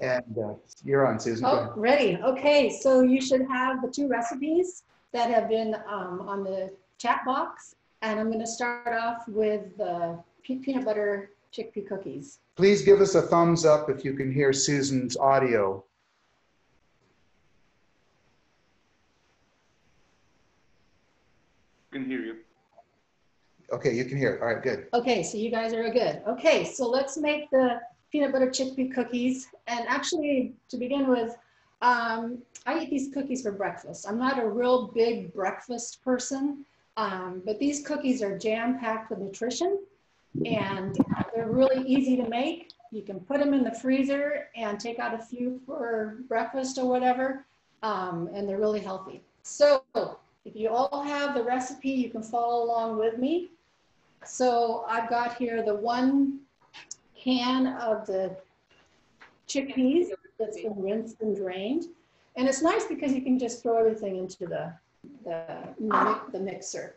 And uh, you're on, Susan. Oh, ready. Okay, so you should have the two recipes that have been um, on the chat box. And I'm going to start off with the peanut butter chickpea cookies. Please give us a thumbs up if you can hear Susan's audio. Can hear you. Okay, you can hear it. All right, good. Okay, so you guys are good. Okay, so let's make the peanut butter chickpea cookies. And actually, to begin with, um, I eat these cookies for breakfast. I'm not a real big breakfast person, um, but these cookies are jam-packed with nutrition and they're really easy to make. You can put them in the freezer and take out a few for breakfast or whatever, um, and they're really healthy. So if you all have the recipe, you can follow along with me. So I've got here the one can of the chickpeas that's been rinsed and drained. And it's nice because you can just throw everything into the, the, the mixer.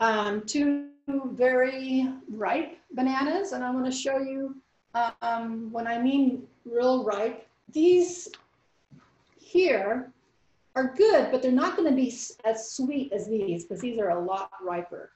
Um, two very ripe bananas, and I want to show you, um, when I mean real ripe, these here are good, but they're not going to be as sweet as these because these are a lot riper.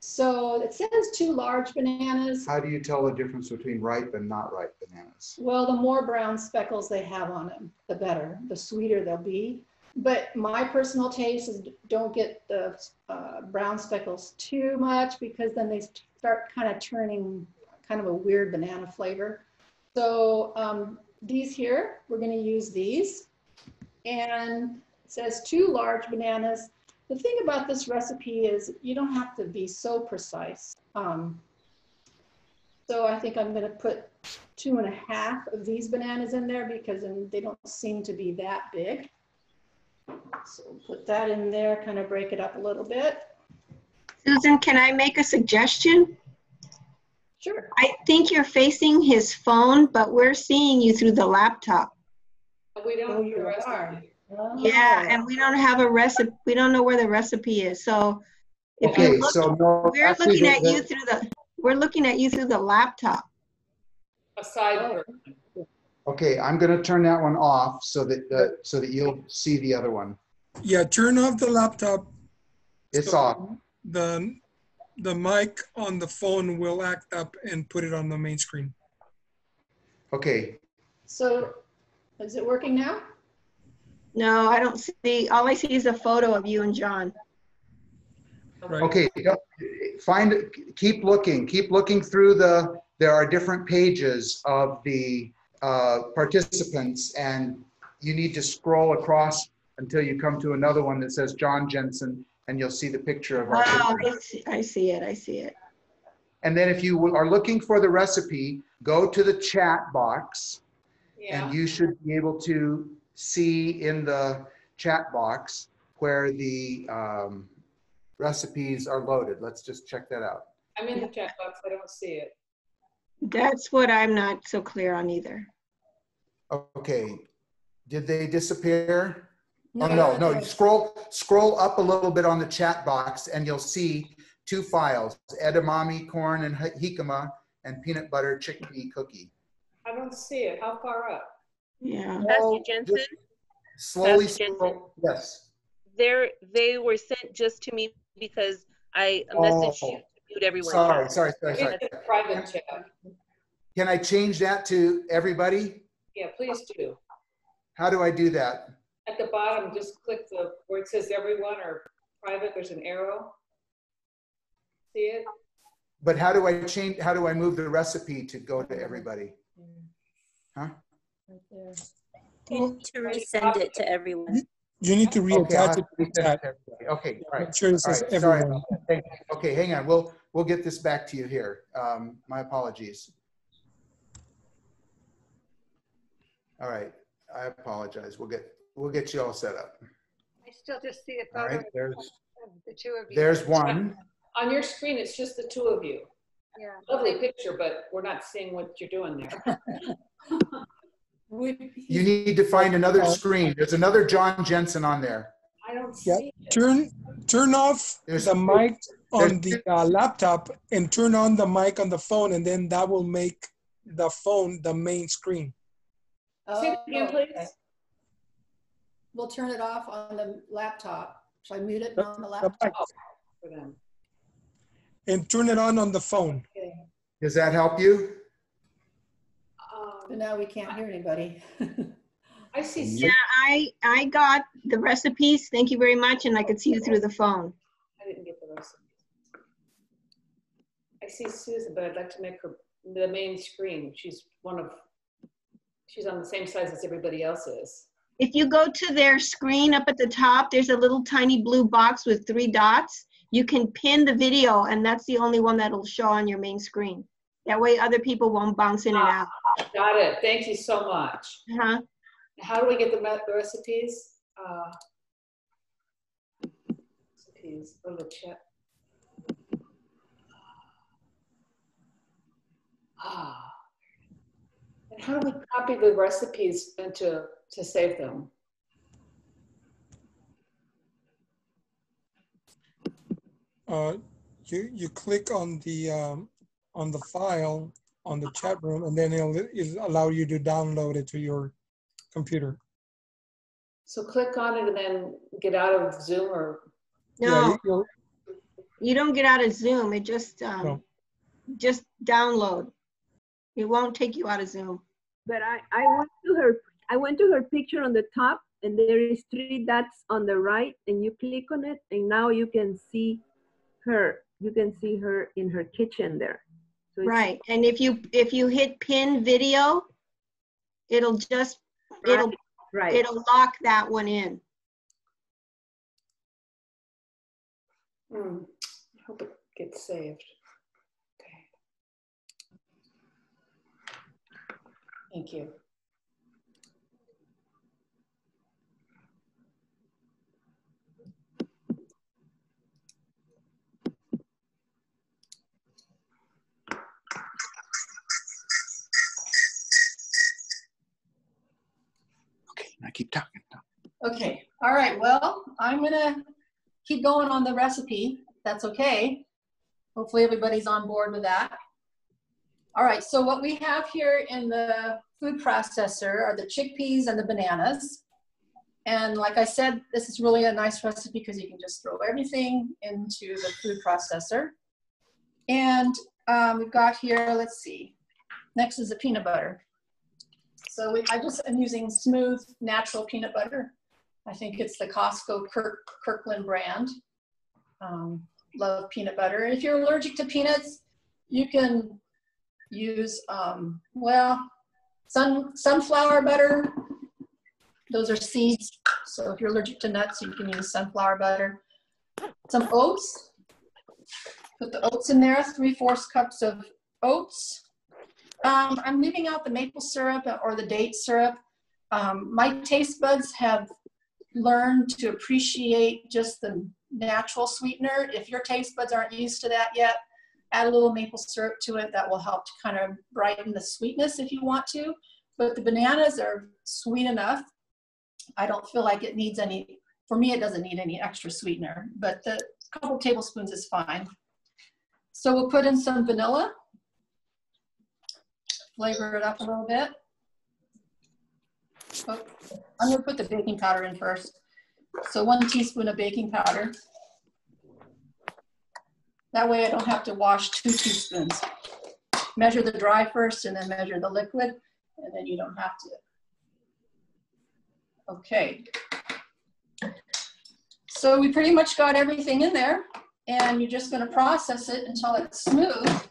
So it says two large bananas. How do you tell the difference between ripe and not ripe bananas? Well, the more brown speckles they have on them, the better, the sweeter they'll be. But my personal taste is don't get the uh, brown speckles too much because then they start kind of turning kind of a weird banana flavor. So um, these here, we're going to use these. And it says two large bananas. The thing about this recipe is you don't have to be so precise. Um, so I think I'm going to put two and a half of these bananas in there because then they don't seem to be that big. So we'll put that in there, kind of break it up a little bit. Susan, can I make a suggestion? Sure. I think you're facing his phone, but we're seeing you through the laptop. We don't oh, you are. Oh. Yeah, and we don't have a recipe, we don't know where the recipe is, so. if Okay, you're look- so no, We're actually, looking the- at you through the, we're looking at you through the laptop. Aside. Okay, I'm gonna turn that one off so that, uh, so that you'll see the other one. Yeah, turn off the laptop. It's So off. The, the mic on the phone will act up and put it on the main screen. Okay, So is it working now? No, I don't see, all I see is a photo of you and John. Right. okay, don't- find, keep looking, keep looking through the, there are different pages of the uh, participants and you need to scroll across until you come to another one that says John Jenson and you'll see the picture of our. Oh, I see- I see it, I see it. And then if you are looking for the recipe, go to the chat box and you should be able to see in the chat box where the um, recipes are loaded. Let's just check that out. I'm in the chat box. I don't see it. That's what I'm not so clear on either. Okay, did they disappear? Oh, no, no, you scroll, scroll up a little bit on the chat box and you'll see two files, edamame corn and jicama and peanut butter chickpea cookie. I don't see it. How far up? Yeah. Pastor Jenson, just Slowly Pastor Jenson. scroll, yes. they're, they were sent just to me because I messaged Oh. you to mute everyone. Sorry, sorry, sorry, sorry. It's a private chat. Can I change that to everybody? Yeah, please do. How do I do that? At the bottom, just click the, where it says everyone or private, there's an arrow. See it? But how do I change, how do I move the recipe to go to everybody? Mm. Huh? Right there. You need to resend it to everyone. You need to Okay, I'll reattach have it to to the resend it chat. to everybody. Okay, all right. Make sure it All says right, sorry everyone. about that. Okay, hang on. We'll, we'll get this back to you here. Um, my apologies. All right, I apologize. We'll get, we'll get you all set up. I still just see a All photo right, there's, of the two of you. there's one. On your screen, it's just the two of you. Yeah. Lovely picture, but we're not seeing what you're doing there. You need to find another screen. There's another John Jenson on there. I don't Yep. see it. Turn, turn off There's- the mic on the uh, laptop and turn on the mic on the phone and then that will make the phone the main screen. Say it again, Oh, please. okay. We'll turn it off on the laptop. Shall I mute it on the The laptop? mic. For them. And turn it on on the phone. Okay. Does that help you? But now we can't hear anybody. I see, Yeah, I, I got the recipes. Thank you very much. And I could see you through the phone. I didn't get the rest of it. I see Susan, but I'd like to make her the main screen. She's one of, she's on the same size as everybody else is. If you go to their screen up at the top, there's a little tiny blue box with three dots. You can pin the video and that's the only one that'll show on your main screen. That way other people won't bounce in and out. Got it. Thank you so much. Uh-huh. How do we get the the recipes? Uh, Recipes, go to the chat. Ah. And how do we copy the recipes into, to save them? Uh, you, you click on the, um, on the file on the chat room and then it'll, it'll allow you to download it to your computer. So click on it and then get out of Zoom or, No, you- you don't get out of Zoom. It just, um, No. just download. It won't take you out of Zoom. But I, I went to her, I went to her picture on the top and there is three dots on the right and you click on it and now you can see her. You can see her in her kitchen there. Right. And if you, if you hit pin video, it'll just, it'll, Right. it'll lock that one in. hmm, I hope it gets saved. Okay. Thank you. Now keep talking. Okay, all right, well, I'm gonna keep going on the recipe. That's okay. Hopefully everybody's on board with that. All right, so what we have here in the food processor are the chickpeas and the bananas. And like I said, this is really a nice recipe because you can just throw everything into the food processor. And um, we've got here, let's see, next is the peanut butter. So we, I just am using smooth, natural peanut butter. I think it's the Costco Kirk, Kirkland brand. Um, love peanut butter. If you're allergic to peanuts, you can use, um, well, sun, sunflower butter. Those are seeds. So if you're allergic to nuts, you can use sunflower butter. Some oats. Put the oats in there, three fourths cups of oats. Um, I'm leaving out the maple syrup or the date syrup. Um, my taste buds have learned to appreciate just the natural sweetener. If your taste buds aren't used to that yet, add a little maple syrup to it. That will help to kind of brighten the sweetness if you want to. But the bananas are sweet enough. I don't feel like it needs any, for me, it doesn't need any extra sweetener, but the couple tablespoons is fine. So we'll put in some vanilla flavor it up a little bit. Oh, I'm gonna put the baking powder in first. So one teaspoon of baking powder. That way I don't have to wash two teaspoons. Measure the dry first and then measure the liquid, and then you don't have to. Okay. So we pretty much got everything in there, and you're just gonna process it until it's smooth.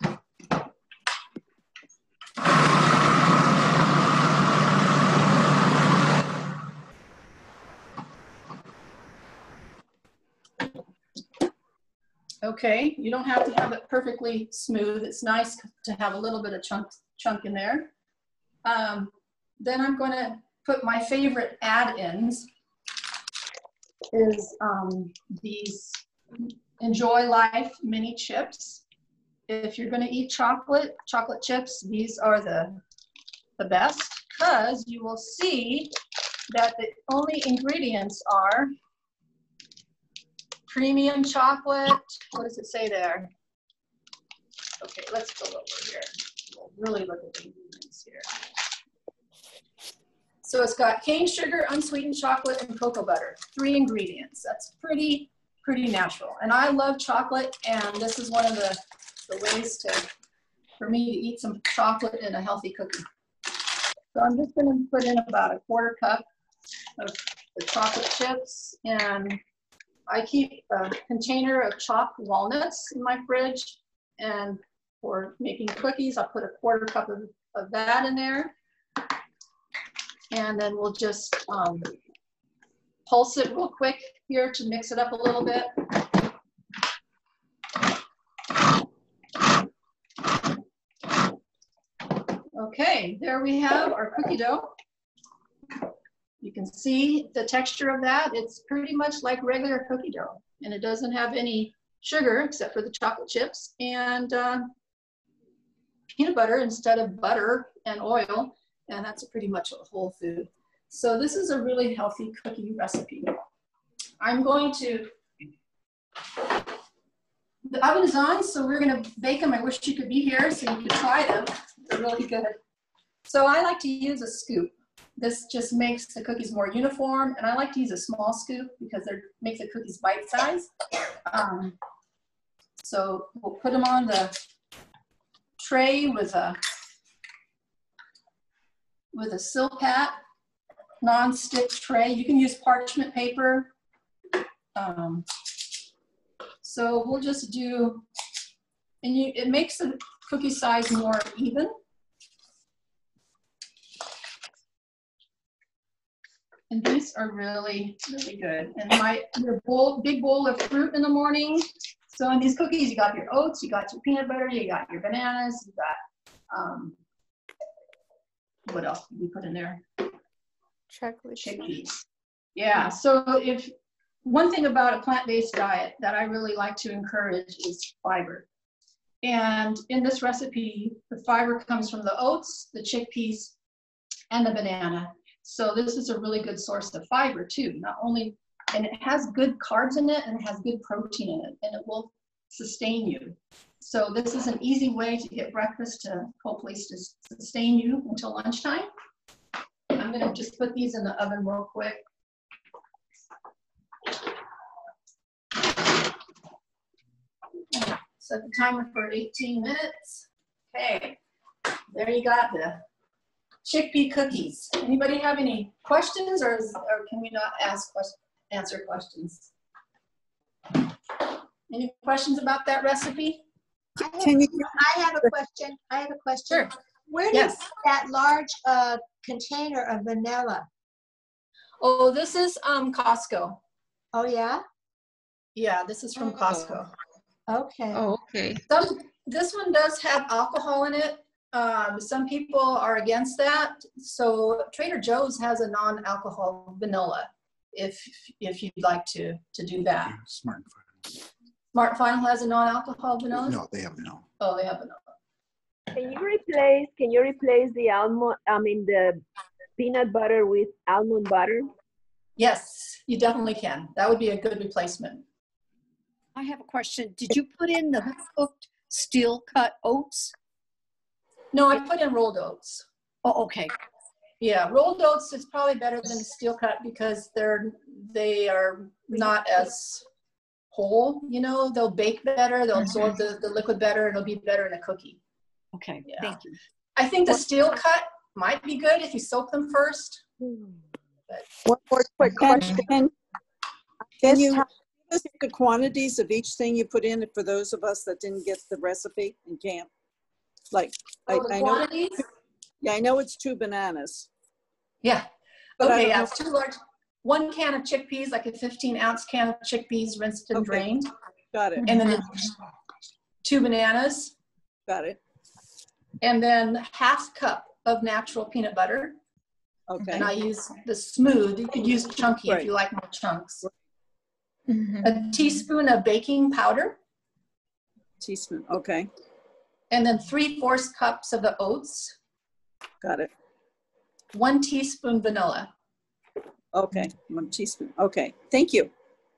Okay, you don't have to have it perfectly smooth. It's nice to have a little bit of chunk, chunk in there. Um, then I'm gonna put my favorite add-ins is um, these Enjoy Life mini chips. If you're gonna eat chocolate, chocolate chips, these are the, the best because you will see that the only ingredients are premium chocolate. What does it say there? Okay, let's go over here. We'll really look at the ingredients here. So it's got cane sugar, unsweetened chocolate, and cocoa butter. Three ingredients. That's pretty, pretty natural. And I love chocolate, and this is one of the, the ways to, for me to eat some chocolate in a healthy cookie. So I'm just gonna put in about a quarter cup of the chocolate chips and I keep a container of chopped walnuts in my fridge. And for making cookies, I'll put a quarter cup of, of that in there. And then we'll just um, pulse it real quick here to mix it up a little bit. Okay, there we have our cookie dough. You can see the texture of that. It's pretty much like regular cookie dough and it doesn't have any sugar except for the chocolate chips and uh, peanut butter instead of butter and oil. And that's pretty much a whole food. So this is a really healthy cookie recipe. I'm going to, the oven is on, so we're gonna bake them. I wish you could be here so you could try them. They're really good. So I like to use a scoop. This just makes the cookies more uniform, and I like to use a small scoop because they make the cookies bite size. Um, so we'll put them on the tray with a with a Silpat non-stick tray. You can use parchment paper. Um, so we'll just do, and you, it makes the cookie size more even. And these are really, really good. And my your bowl, big bowl of fruit in the morning. So in these cookies, you got your oats, you got your peanut butter, you got your bananas, you got, um, what else did we put in there? Chocolate Chickpeas. Yeah, so if, one thing about a plant-based diet that I really like to encourage is fiber. And in this recipe, the fiber comes from the oats, the chickpeas, and the banana. So this is a really good source of fiber too. Not only, and it has good carbs in it and it has good protein in it and it will sustain you. So this is an easy way to get breakfast to hopefully sustain you until lunchtime. I'm gonna just put these in the oven real quick. Set the timer for 18 minutes. Okay, there you got the chickpea cookies. Anybody have any questions or, is, or can we not ask answer questions? Any questions about that recipe? Can you? I have a question. I have a question. Sure. Where do Yes. you get that large uh, container of vanilla? Oh, this is um Costco. Oh, yeah? Yeah, this is from Costco. Okay. okay. Some, this one does have alcohol in it. Um, some people are against that. So Trader Joe's has a non-alcohol vanilla if if you'd like to to do that. Smart. Final. Smart Final has a non-alcohol vanilla? No, they have no. Oh, they have vanilla. Can you replace, can you replace the almond, I mean, the peanut butter with almond butter? Yes, you definitely can. That would be a good replacement. I have a question. Did you put in the cooked steel cut oats? No, I put in rolled oats. Oh, okay. Yeah, rolled oats is probably better than steel cut because they're they are not as whole, you know, they'll bake better, they'll mm-hmm. absorb the, the liquid better, and it'll be better in a cookie. Okay, Yeah. thank you. I think the steel cut might be good if you soak them first. But One more quick question. and Can you time- give us the quantities of each thing you put in for those of us that didn't get the recipe in can't? Like, I, the I know, quantities? yeah, I know it's two bananas. Yeah. But Okay, don't yeah, know- it's two large, one can of chickpeas, like a 15 ounce can of chickpeas rinsed and Okay. drained. Got it, And then two bananas, got it. and then half cup of natural peanut butter. Okay, And I use the smooth, you could use chunky if you like more chunks. Mhm. A teaspoon of baking powder, teaspoon, okay, and then three fourths cups of the oats, got it. one teaspoon vanilla. Okay, one teaspoon, okay, thank you.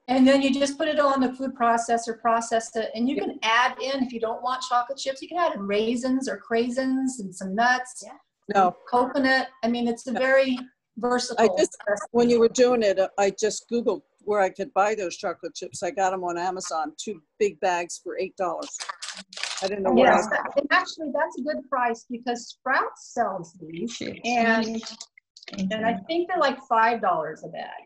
And then you just put it all in the food processor, process it, and you can add in, if you don't want chocolate chips, you can add in raisins or craisins and some nuts, yeah. No, coconut. I mean, it's a very I versatile. just, recipe. when you were doing it, uh, I just Googled where I could buy those chocolate chips. I got them on Amazon, two big bags for eight dollars. I didn't know where Yes, and actually, that's a good price because Sprouts sells these, and and I think they're like five dollars a bag.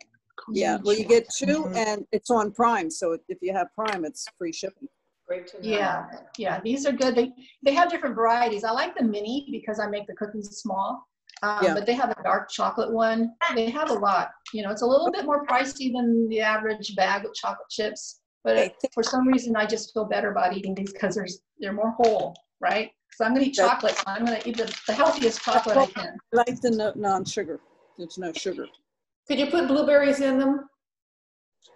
yeah, well, you get two Mhm. and it's on Prime, so if you have Prime, it's free shipping. Great to know. Yeah, yeah, these are good. They they have different varieties. I like the mini because I make the cookies small. Um, Yeah. But they have a dark chocolate one. They have a lot. You know, it's a little bit more pricey than the average bag of chocolate chips. But Okay, it- for some reason, I just feel better about eating these because there's they're more whole, right? So I'm gonna eat chocolate. I'm gonna eat the, the healthiest chocolate I can. I like the no, non-sugar. There's no sugar. Could you put blueberries in them?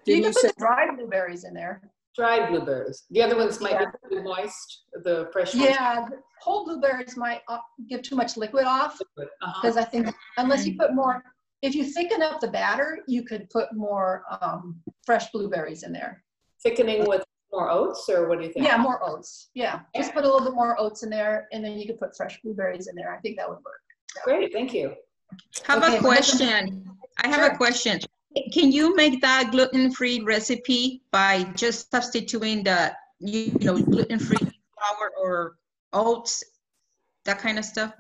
You Didn't can you put say, dried blueberries in there. Dried blueberries. The other ones might Yeah. be too moist, the fresh ones. Yeah, whole blueberries might uh, give too much liquid off. Uh-huh. Because I think unless you put more, if you thicken up the batter, you could put more um, fresh blueberries in there. Thickening with more oats, or what do you think? Yeah, more oats. Yeah, just put a little bit more oats in there, and then you could put fresh blueberries in there. I think that would work. Great, thank you. Have Okay, a question. I have Sure. a question. Can you make that gluten-free recipe by just substituting the, you know, gluten-free flour or oats, that kind of stuff?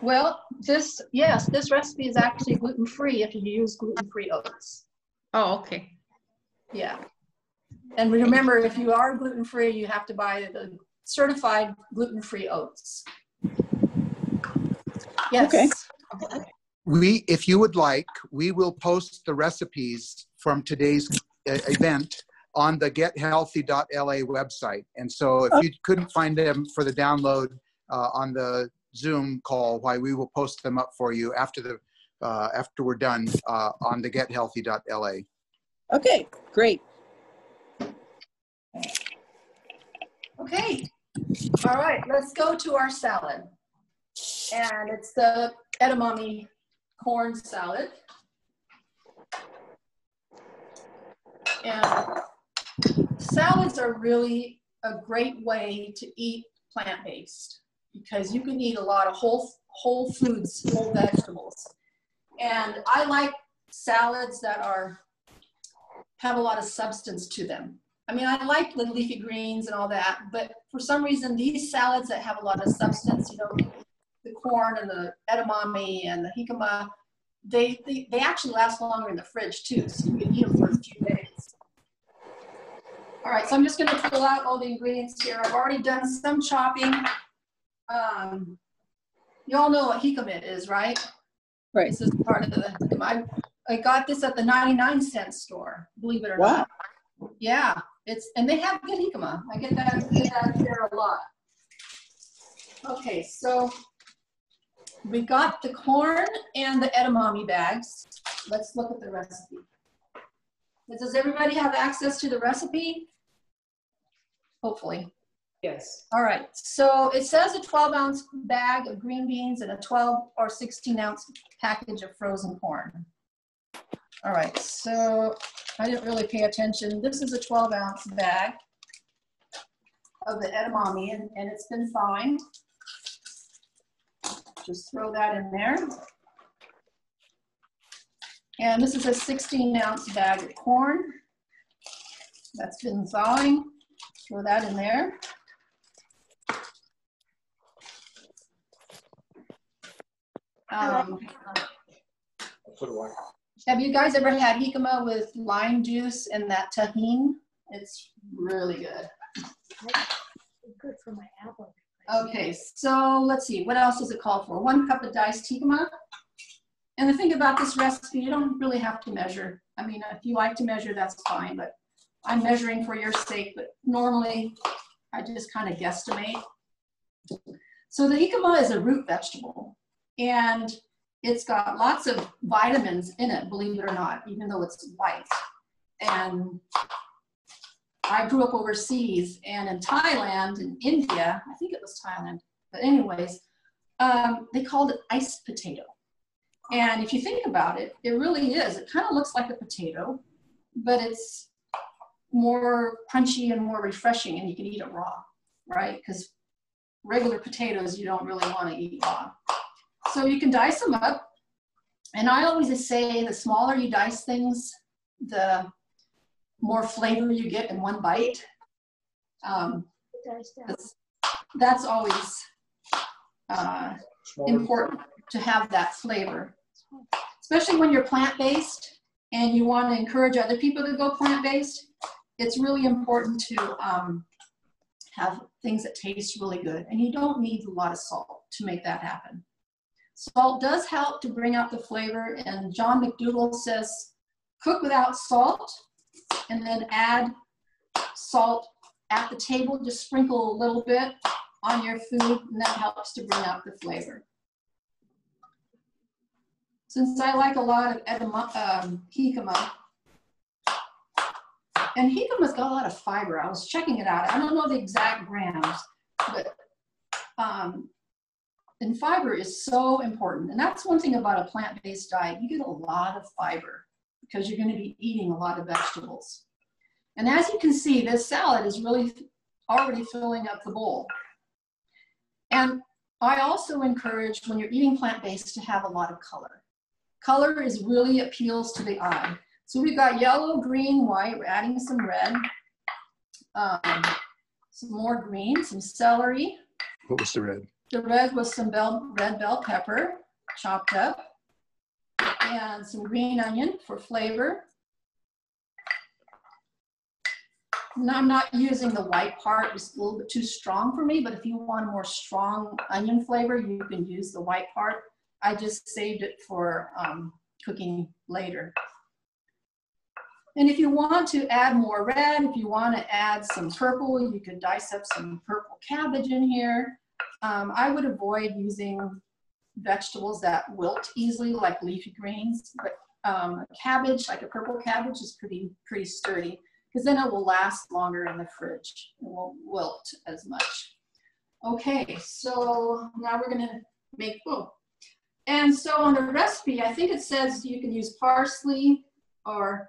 Well, this yes, this recipe is actually gluten free if you use gluten free oats. Oh, okay. Yeah. And remember, if you are gluten free, you have to buy the certified gluten free oats. Yes. Okay. We, if you would like, we will post the recipes from today's uh, event on the gethealthy.la website. And so if you couldn't find them for the download uh, on the Zoom call, why we will post them up for you after the uh, after we're done uh, on the gethealthy.la. okay, great. Okay. All right, let's go to our salad. And it's the edamame corn salad. And salads are really a great way to eat plant-based because you can eat a lot of whole whole foods, whole vegetables. And I like salads that are have a lot of substance to them. I mean, I like the leafy greens and all that, but for some reason, these salads that have a lot of substance, you know, the corn and the edamame and the jicama, they, they, they actually last longer in the fridge too, so you can eat them for a few days. All right, so I'm just gonna pull out all the ingredients here. I've already done some chopping. Um, you all know what jicama is, right? Right. This is part of the, I, I got this at the 99 cent store, believe it or Wow. not. Yeah, it's, and they have good jicama. I get that, get that there a lot. Okay, so we got the corn and the edamame bags. Let's look at the recipe. Does everybody have access to the recipe? Hopefully. Yes. All right, so it says a 12 ounce bag of green beans and a 12 or 16 ounce package of frozen corn. All right, so I didn't really pay attention. This is a 12 ounce bag of the edamame and, and it's been fine. Just throw that in there. And this is a 16 ounce bag of corn. That's been thawing. Throw that in there. Um, have you guys ever had jicama with lime juice and that Tajín? It's really good. Good for my apple. Okay, so let's see, what else does it call for? One cup of diced jicama. And the thing about this recipe, you don't really have to measure. I mean, if you like to measure, that's fine, but I'm measuring for your sake, but normally I just kind of guesstimate. So the jicama is a root vegetable and it's got lots of vitamins in it, believe it or not, even though it's white. And I grew up overseas and in Thailand and India, I think it was Thailand, but anyways, um, they called it iced potato. And if you think about it, it really is. It kind of looks like a potato, but it's more crunchy and more refreshing and you can eat it raw, right? Because regular potatoes you don't really want to eat raw. So you can dice them up. And I always say the smaller you dice things, the more flavor you get in one bite. Um, that's, that's always uh, important to have that flavor, especially when you're plant-based and you want to encourage other people to go plant-based. It's really important to um, have things that taste really good, and you don't need a lot of salt to make that happen. Salt does help to bring out the flavor, and John McDougall says, cook without salt, and then add salt at the table, just sprinkle a little bit on your food, and that helps to bring out the flavor. Since I like a lot of edama, um, jicama, and jicama's got a lot of fiber. I was checking it out. I don't know the exact grams, but um, and fiber is so important. And that's one thing about a plant-based diet. You get a lot of fiber because you're going to be eating a lot of vegetables. And as you can see, this salad is really already filling up the bowl. And I also encourage when you're eating plant-based to have a lot of color. Color is really appeals to the eye. So we've got yellow, green, white. We're adding some red. Um, some more green, some celery. What was the red? The red was some bell, red bell pepper chopped up and some green onion for flavor. Now I'm not using the white part, it's a little bit too strong for me, but if you want a more strong onion flavor, you can use the white part. I just saved it for um, cooking later. And if you want to add more red, if you want to add some purple, you could dice up some purple cabbage in here. Um, I would avoid using vegetables that wilt easily, like leafy greens, but um, cabbage, like a purple cabbage, is pretty pretty sturdy because then it will last longer in the fridge. It won't wilt as much. Okay, so now we're gonna make boom. And so on the recipe, I think it says you can use parsley or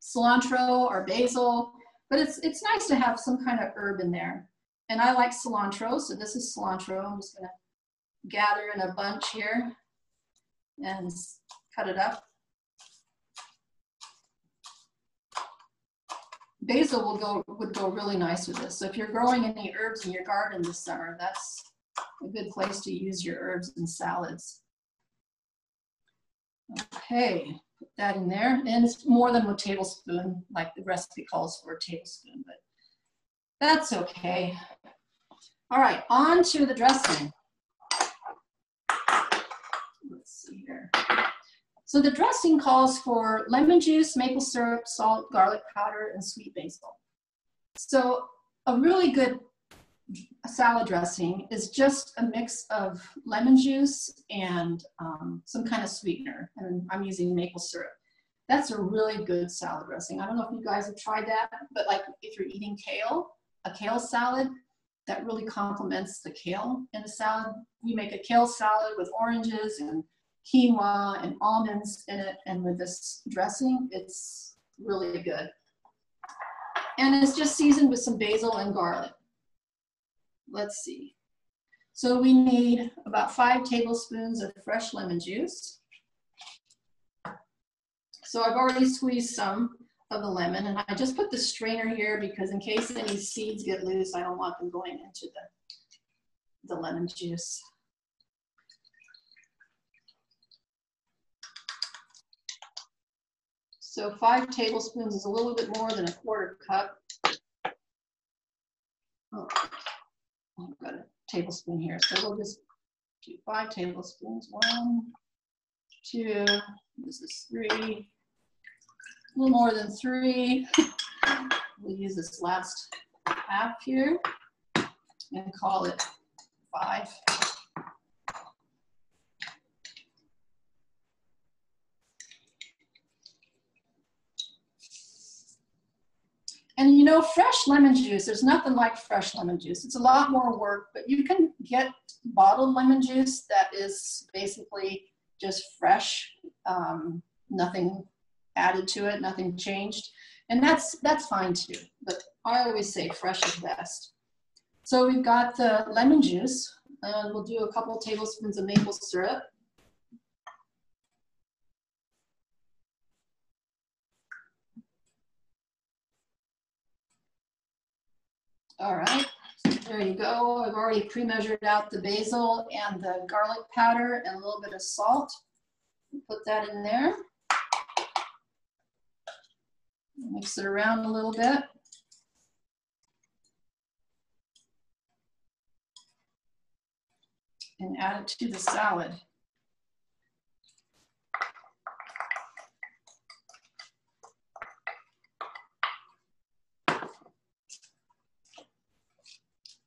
cilantro or basil, but it's, it's nice to have some kind of herb in there. And I like cilantro, so this is cilantro. I'm just gonna gather in a bunch here and cut it up. Basil will go, would go really nice with this. So if you're growing any herbs in your garden this summer, that's a good place to use your herbs and salads. Okay, put that in there. And it's more than a tablespoon, like the recipe calls for a tablespoon, but that's okay. All right, on to the dressing. Let's see here. So the dressing calls for lemon juice, maple syrup, salt, garlic powder, and sweet basil. So a really good salad dressing is just a mix of lemon juice and um, some kind of sweetener. And I'm using maple syrup. That's a really good salad dressing. I don't know if you guys have tried that, but like if you're eating kale, a kale salad, that really complements the kale in the salad. We make a kale salad with oranges and quinoa and almonds in it. And with this dressing, it's really good. And it's just seasoned with some basil and garlic. Let's see. So we need about five tablespoons of fresh lemon juice. So I've already squeezed some of the lemon. And I just put the strainer here because in case any seeds get loose, I don't want them going into the, the lemon juice. So five tablespoons is a little bit more than a quarter cup. Oh, I've got a tablespoon here, so we'll just do five tablespoons. One, two, this is three, a little more than three. We'll use this last half here and call it five. And you know, fresh lemon juice, there's nothing like fresh lemon juice. It's a lot more work, but you can get bottled lemon juice that is basically just fresh, um, nothing added to it, nothing changed. And that's, that's fine too, but I always say fresh is best. So we've got the lemon juice, and we'll do a couple tablespoons of maple syrup. All right, there you go. I've already pre-measured out the basil and the garlic powder and a little bit of salt. Put that in there. Mix it around a little bit. And add it to the salad.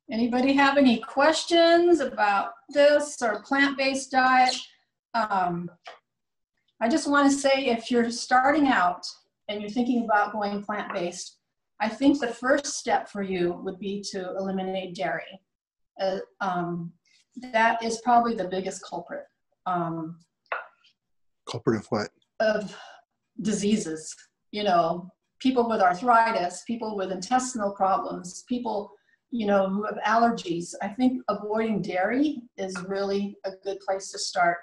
Anybody have any questions about this or plant-based diet? Um, I just want to say if you're starting out and you're thinking about going plant-based, I think the first step for you would be to eliminate dairy. Uh, um, that is probably the biggest culprit um, Culprit of what? of diseases. You know, people with arthritis, people with intestinal problems, people you know, who have allergies, I think avoiding dairy is really a good place to start.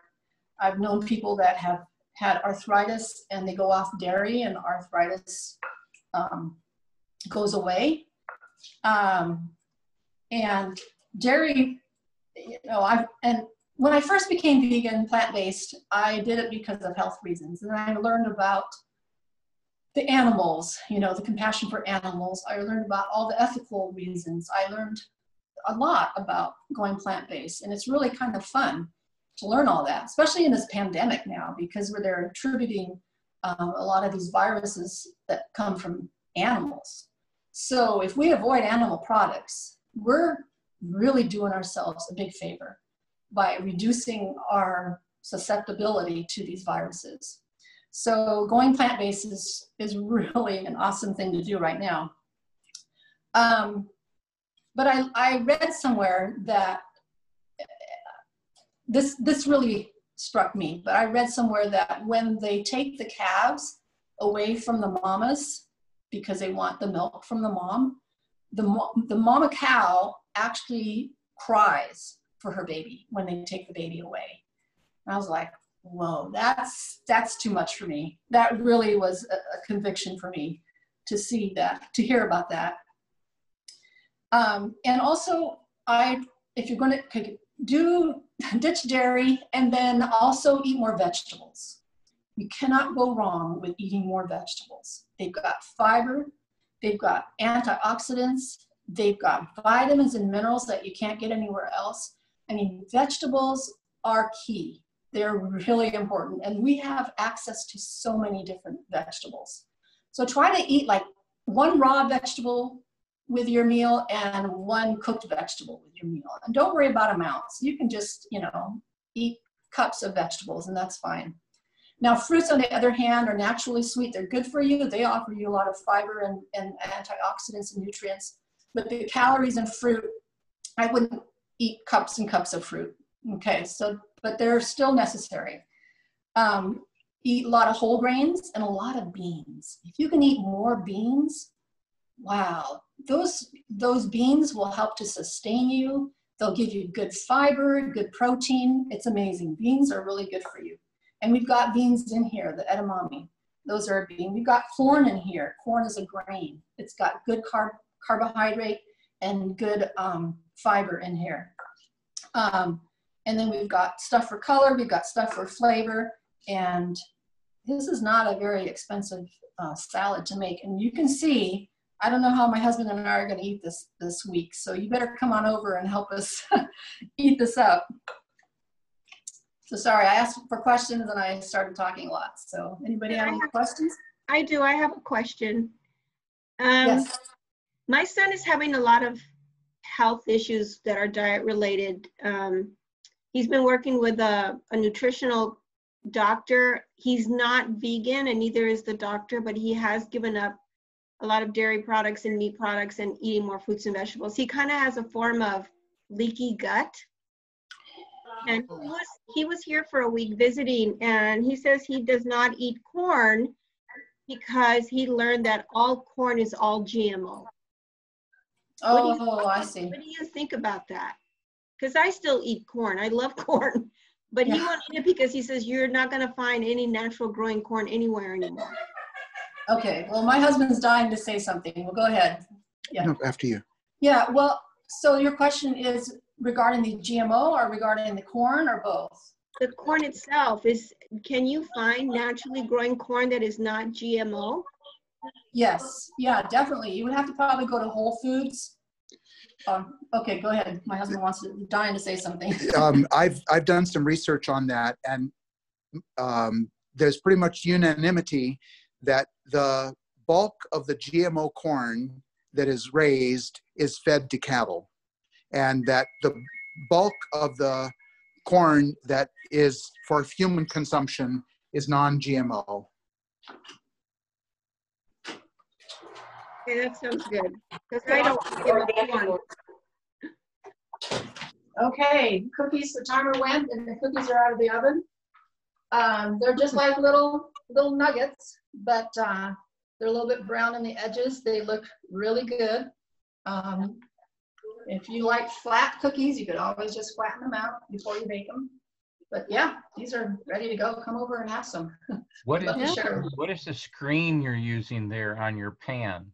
I've known people that have had arthritis and they go off dairy and arthritis um, goes away. Um, and dairy, you know, I and when I first became vegan, plant-based, I did it because of health reasons. And I learned about the animals, you know, the compassion for animals. I learned about all the ethical reasons. I learned a lot about going plant-based and it's really kind of fun to learn all that, especially in this pandemic now because where they're attributing um, a lot of these viruses that come from animals. So if we avoid animal products, we're really doing ourselves a big favor by reducing our susceptibility to these viruses. So going plant-based is, is really an awesome thing to do right now. Um, but I, I read somewhere that this, this really struck me, but I read somewhere that when they take the calves away from the mamas because they want the milk from the mom, the, the mama cow actually cries for her baby when they take the baby away. And I was like, whoa, that's that's too much for me. That really was a, a conviction for me to see that, to hear about that. Um, and also, I if you're going to do ditch dairy and then also eat more vegetables. You cannot go wrong with eating more vegetables. They've got fiber, they've got antioxidants, they've got vitamins and minerals that you can't get anywhere else. I mean, vegetables are key. They're really important. And we have access to so many different vegetables. So try to eat like one raw vegetable with your meal and one cooked vegetable with your meal. And don't worry about amounts. You can just, you know, eat cups of vegetables and that's fine. Now, fruits, on the other hand, are naturally sweet. They're good for you. They offer you a lot of fiber and, and antioxidants and nutrients. But the calories in fruit, I wouldn't eat cups and cups of fruit. Okay, so but they're still necessary. Um, eat a lot of whole grains and a lot of beans. If you can eat more beans, wow, those, those beans will help to sustain you. They'll give you good fiber, good protein. It's amazing. Beans are really good for you. And we've got beans in here, the edamame. Those are a bean. we've got corn in here. Corn is a grain. It's got good carb, carbohydrate and good um, fiber in here. Um, and then we've got stuff for color, we've got stuff for flavor, and this is not a very expensive uh, salad to make. And you can see, I don't know how my husband and I are gonna eat this this week, so you better come on over and help us eat this up. So sorry, I asked for questions and I started talking a lot. So anybody have any questions? I do. I have a question. Um, Yes. My son is having a lot of health issues that are diet related. Um, he's been working with a, a nutritional doctor. He's not vegan and neither is the doctor, but he has given up a lot of dairy products and meat products and eating more fruits and vegetables. He kind of has a form of leaky gut. And he oh. was, he was here for a week visiting and he says he does not eat corn because he learned that all corn is all GMO. What do you- Oh, I see. What do you think about that? Because I still eat corn. I love corn, but he won't eat it because he says you're not going to find any natural growing corn anywhere anymore. Okay, well, my husband's dying to say something. Well, go ahead. Yeah. No, after you. Yeah, well, so your question is regarding the GMO or regarding the corn or both? The corn itself is. Can you find naturally growing corn that is not GMO? Yes, yeah, definitely. You would have to probably go to Whole Foods. Um, okay, go ahead. My husband wants to, dying to say something. um, I've I've done some research on that, and um, there's pretty much unanimity that the bulk of the GMO corn that is raised is fed to cattle, and that the bulk of the corn that is for human consumption is non-GMO. Okay, that sounds good. Because I don't give. Okay, cookies, the timer went and the cookies are out of the oven. Um, they're just like little, little nuggets, but, uh, they're a little bit brown on the edges. They look really good. Um, if you like flat cookies, you could always just flatten them out before you bake them. But yeah, these are ready to go. Come over and have some. What is, share. what is the screen you're using there on your pan?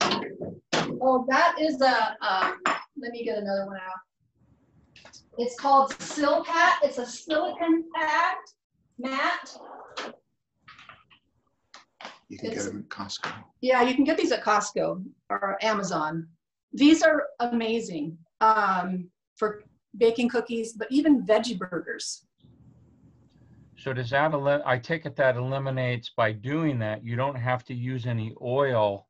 Oh, that is a, um, let me get another one out. It's called Silpat. It's a silicon pad mat. You can get them at Costco. Yeah, you can get these at Costco or Amazon. These are amazing um, for baking cookies, but even veggie burgers. So does that, eli- I take it that eliminates by doing that, you don't have to use any oil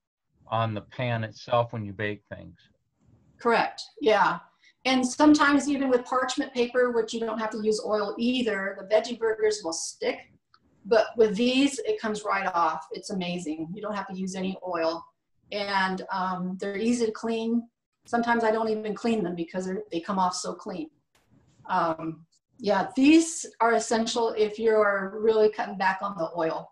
on the pan itself when you bake things. Correct. Yeah. And sometimes even with parchment paper, which you don't have to use oil either, the veggie burgers will stick. But with these, it comes right off. It's amazing. You don't have to use any oil. And um, they're easy to clean. Sometimes I don't even clean them because they're- they come off so clean. Um, yeah, these are essential if you're really cutting back on the oil.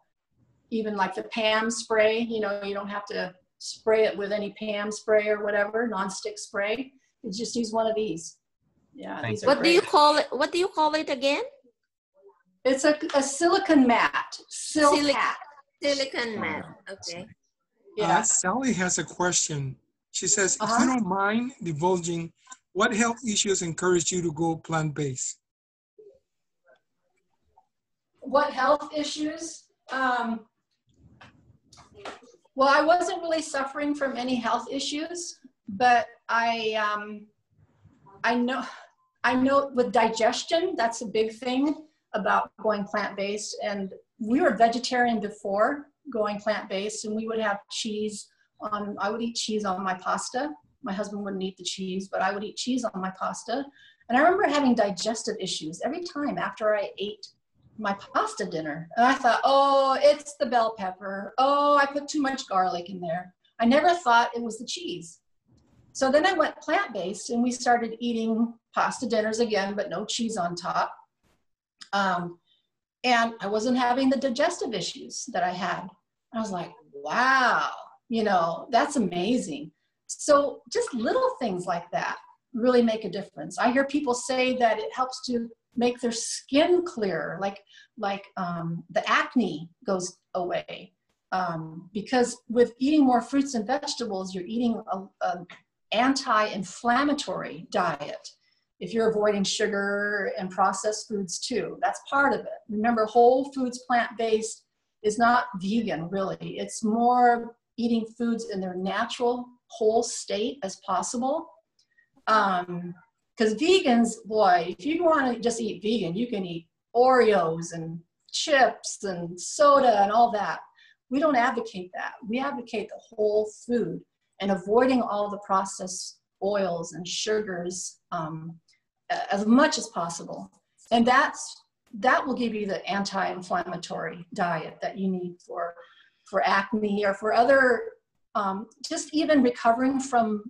Even like the Pam spray, you know, you don't have to spray it with any Pam spray or whatever, nonstick spray. You just use one of these. Yeah, Thank these are What do you call it? What do you call it again? It's a, a silicon mat, silk Silic- hat. Silicon mat. Okay. Uh, Sally has a question. She says, if you don't mind divulging, what health issues encouraged you to go plant-based? What health issues? Um, well, I wasn't really suffering from any health issues, but I, um, I know, I know with digestion, that's a big thing about going plant-based. And we were vegetarian before going plant-based, and we would have cheese on. I would eat cheese on my pasta. My husband wouldn't eat the cheese, but I would eat cheese on my pasta. And I remember having digestive issues every time after I ate my pasta dinner. And I thought, oh, it's the bell pepper. Oh, I put too much garlic in there. I never thought it was the cheese. So then I went plant based and we started eating pasta dinners again, but no cheese on top. Um, and I wasn't having the digestive issues that I had. I was like, wow, you know, that's amazing. So just little things like that really make a difference. I hear people say that it helps to make their skin clearer, like like um, the acne goes away. Um, because with eating more fruits and vegetables, you're eating a, a anti-inflammatory diet. If you're avoiding sugar and processed foods too, that's part of it. Remember, whole foods, plant-based is not vegan really. It's more eating foods in their natural whole state as possible. Um, because vegans, boy, if you want to just eat vegan, you can eat Oreos and chips and soda and all that. We don't advocate that. We advocate the whole food and avoiding all the processed oils and sugars um, as much as possible. And that's that will give you the anti-inflammatory diet that you need for for acne or for other um, just even recovering from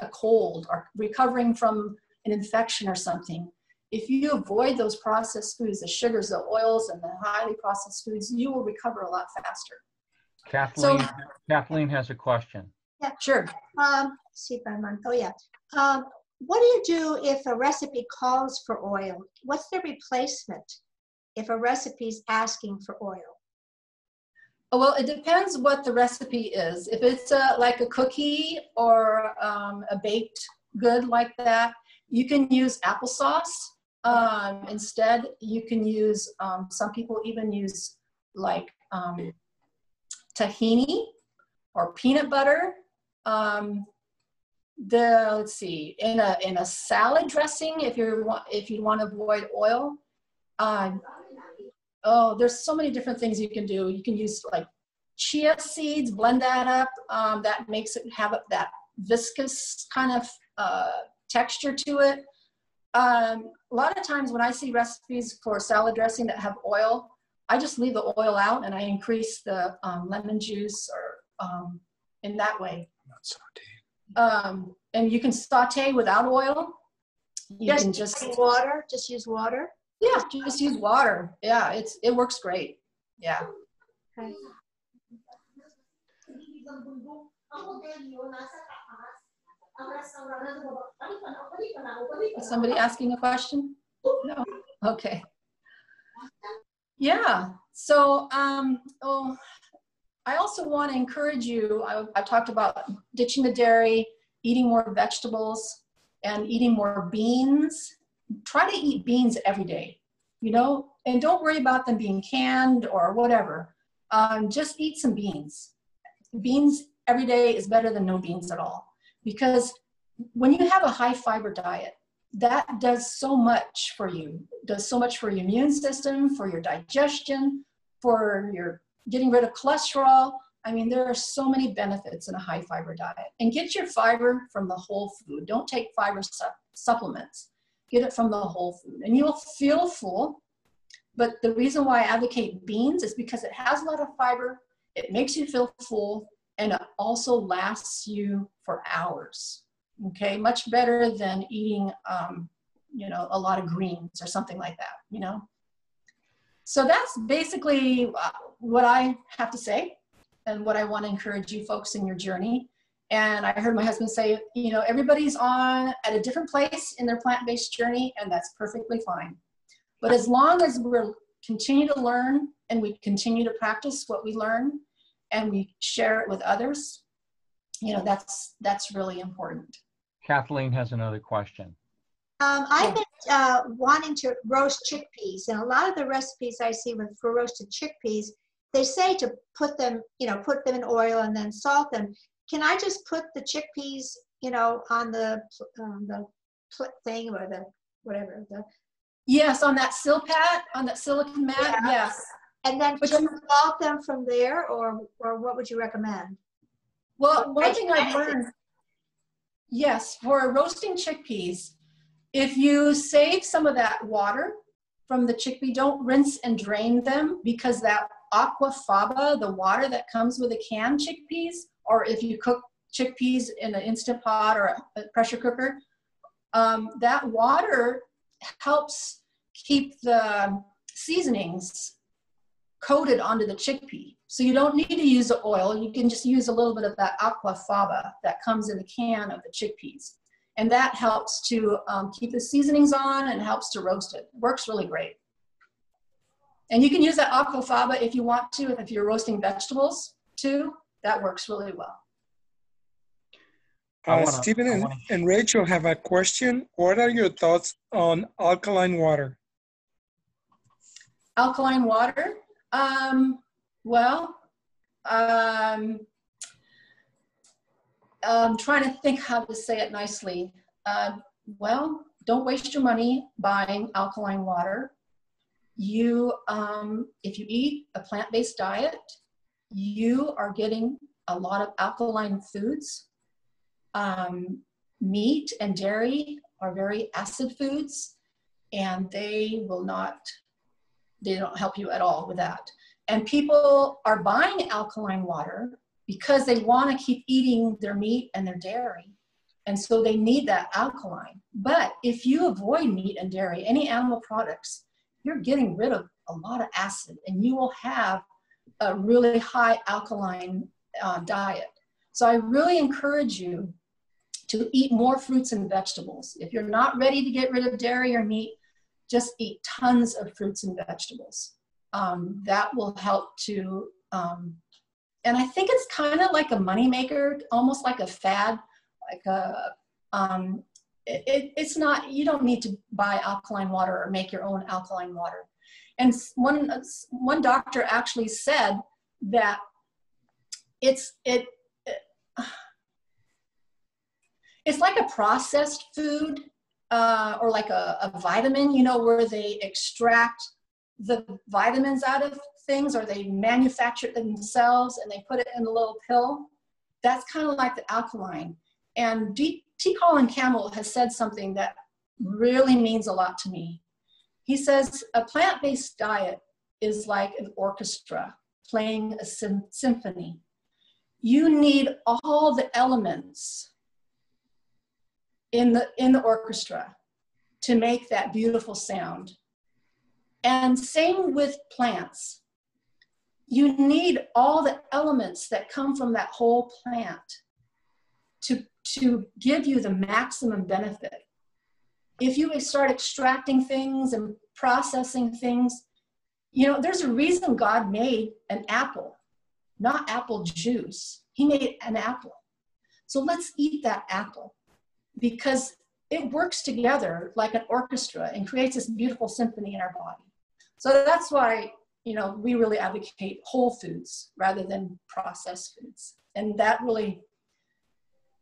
a cold or recovering from an infection or something, if you avoid those processed foods, the sugars, the oils, and the highly processed foods, you will recover a lot faster. Kathleen, Kathleen has a question. Yeah, sure. Um, see if I'm on. Oh, yeah. Um, what do you do if a recipe calls for oil? What's the replacement if a recipe is asking for oil? Oh, well, it depends what the recipe is. If it's a, like a cookie or um, a baked good like that, you can use applesauce. Um, instead, you can use, um, some people even use like um, tahini or peanut butter. Um, the let's see, in a in a salad dressing, if you want if you want to avoid oil, um, oh, there's so many different things you can do. You can use like chia seeds, blend that up. Um, that makes it have that viscous kind of uh, texture to it. Um, a lot of times when I see recipes for salad dressing that have oil, I just leave the oil out and I increase the um, lemon juice or um, in that way. Um, and you can saute without oil. You just can just water. Just use water. Yeah, just use water. Yeah, it's it works great. Yeah. Okay. Is somebody asking a question? No. Okay. Yeah. So, um, oh, I also want to encourage you. I, I talked about ditching the dairy, eating more vegetables, and eating more beans. Try to eat beans every day, you know, and don't worry about them being canned or whatever. Um, just eat some beans. Beans every day is better than no beans at all because when you have a high fiber diet, that does so much for you, does so much for your immune system, for your digestion, for your getting rid of cholesterol. I mean, there are so many benefits in a high fiber diet. And get your fiber from the whole food. Don't take fiber su supplements. Get it from the whole food. And you'll feel full. But the reason why I advocate beans is because it has a lot of fiber, it makes you feel full, and it also lasts you for hours. Okay, much better than eating, um, you know, a lot of greens or something like that, you know? So that's basically uh, what I have to say and what I want to encourage you folks in your journey. And I heard my husband say, you know, everybody's on at a different place in their plant-based journey, and that's perfectly fine. But as long as we're continue to learn and we continue to practice what we learn and we share it with others, you know, that's that's really important. Kathleen has another question. Um, I've been uh, wanting to roast chickpeas, and a lot of the recipes I see with for roasted chickpeas, they say to put them, you know, put them in oil and then salt them. Can I just put the chickpeas, you know, on the um, the thing or the whatever the Yes, on that silpat, on that silicon mat, Yeah. yes. and then just you- salt them from there, or or what would you recommend? Well, one thing I've learned, yes, for roasting chickpeas, if you save some of that water from the chickpea, don't rinse and drain them because that aquafaba, the water that comes with a canned chickpeas, or if you cook chickpeas in an instant pot or a pressure cooker, um, that water helps keep the seasonings coated onto the chickpea. So you don't need to use the oil. You can just use a little bit of that aquafaba that comes in the can of the chickpeas. And that helps to um, keep the seasonings on and helps to roast it. Works really great. And you can use that aquafaba if you want to, if you're roasting vegetables too. That works really well. Uh, wanna- Stephen and, wanna- and Rachel have a question. What are your thoughts on alkaline water? Alkaline water? Um, well, um, I'm trying to think how to say it nicely. Uh, well, don't waste your money buying alkaline water. You, um, if you eat a plant-based diet, you are getting a lot of alkaline foods. Um, meat and dairy are very acid foods, and they will not they don't help you at all with that. And people are buying alkaline water because they want to keep eating their meat and their dairy. And so they need that alkaline. But if you avoid meat and dairy, any animal products, you're getting rid of a lot of acid and you will have a really high alkaline uh, diet. So I really encourage you to eat more fruits and vegetables. If you're not ready to get rid of dairy or meat, just eat tons of fruits and vegetables. Um, that will help to, um, and I think it's kind of like a moneymaker, almost like a fad, like a, um, it, it, it's not, you don't need to buy alkaline water or make your own alkaline water. And one, one doctor actually said that it's, it, it it's like a processed food uh, or like a, a vitamin, you know, where they extract the vitamins out of things or they manufacture it themselves and they put it in a little pill. That's kind of like the alkaline. And D. T. Colin Campbell has said something that really means a lot to me. He says a plant based diet is like an orchestra playing a sym- symphony. You need all the elements in the in the orchestra to make that beautiful sound and same with plants you need all the elements that come from that whole plant to to give you the maximum benefit if you start extracting things and processing things you know there's a reason god made an apple not apple juice he made an apple so let's eat that apple because it works together like an orchestra and creates this beautiful symphony in our body. So that's why, you know, we really advocate whole foods rather than processed foods. And that really,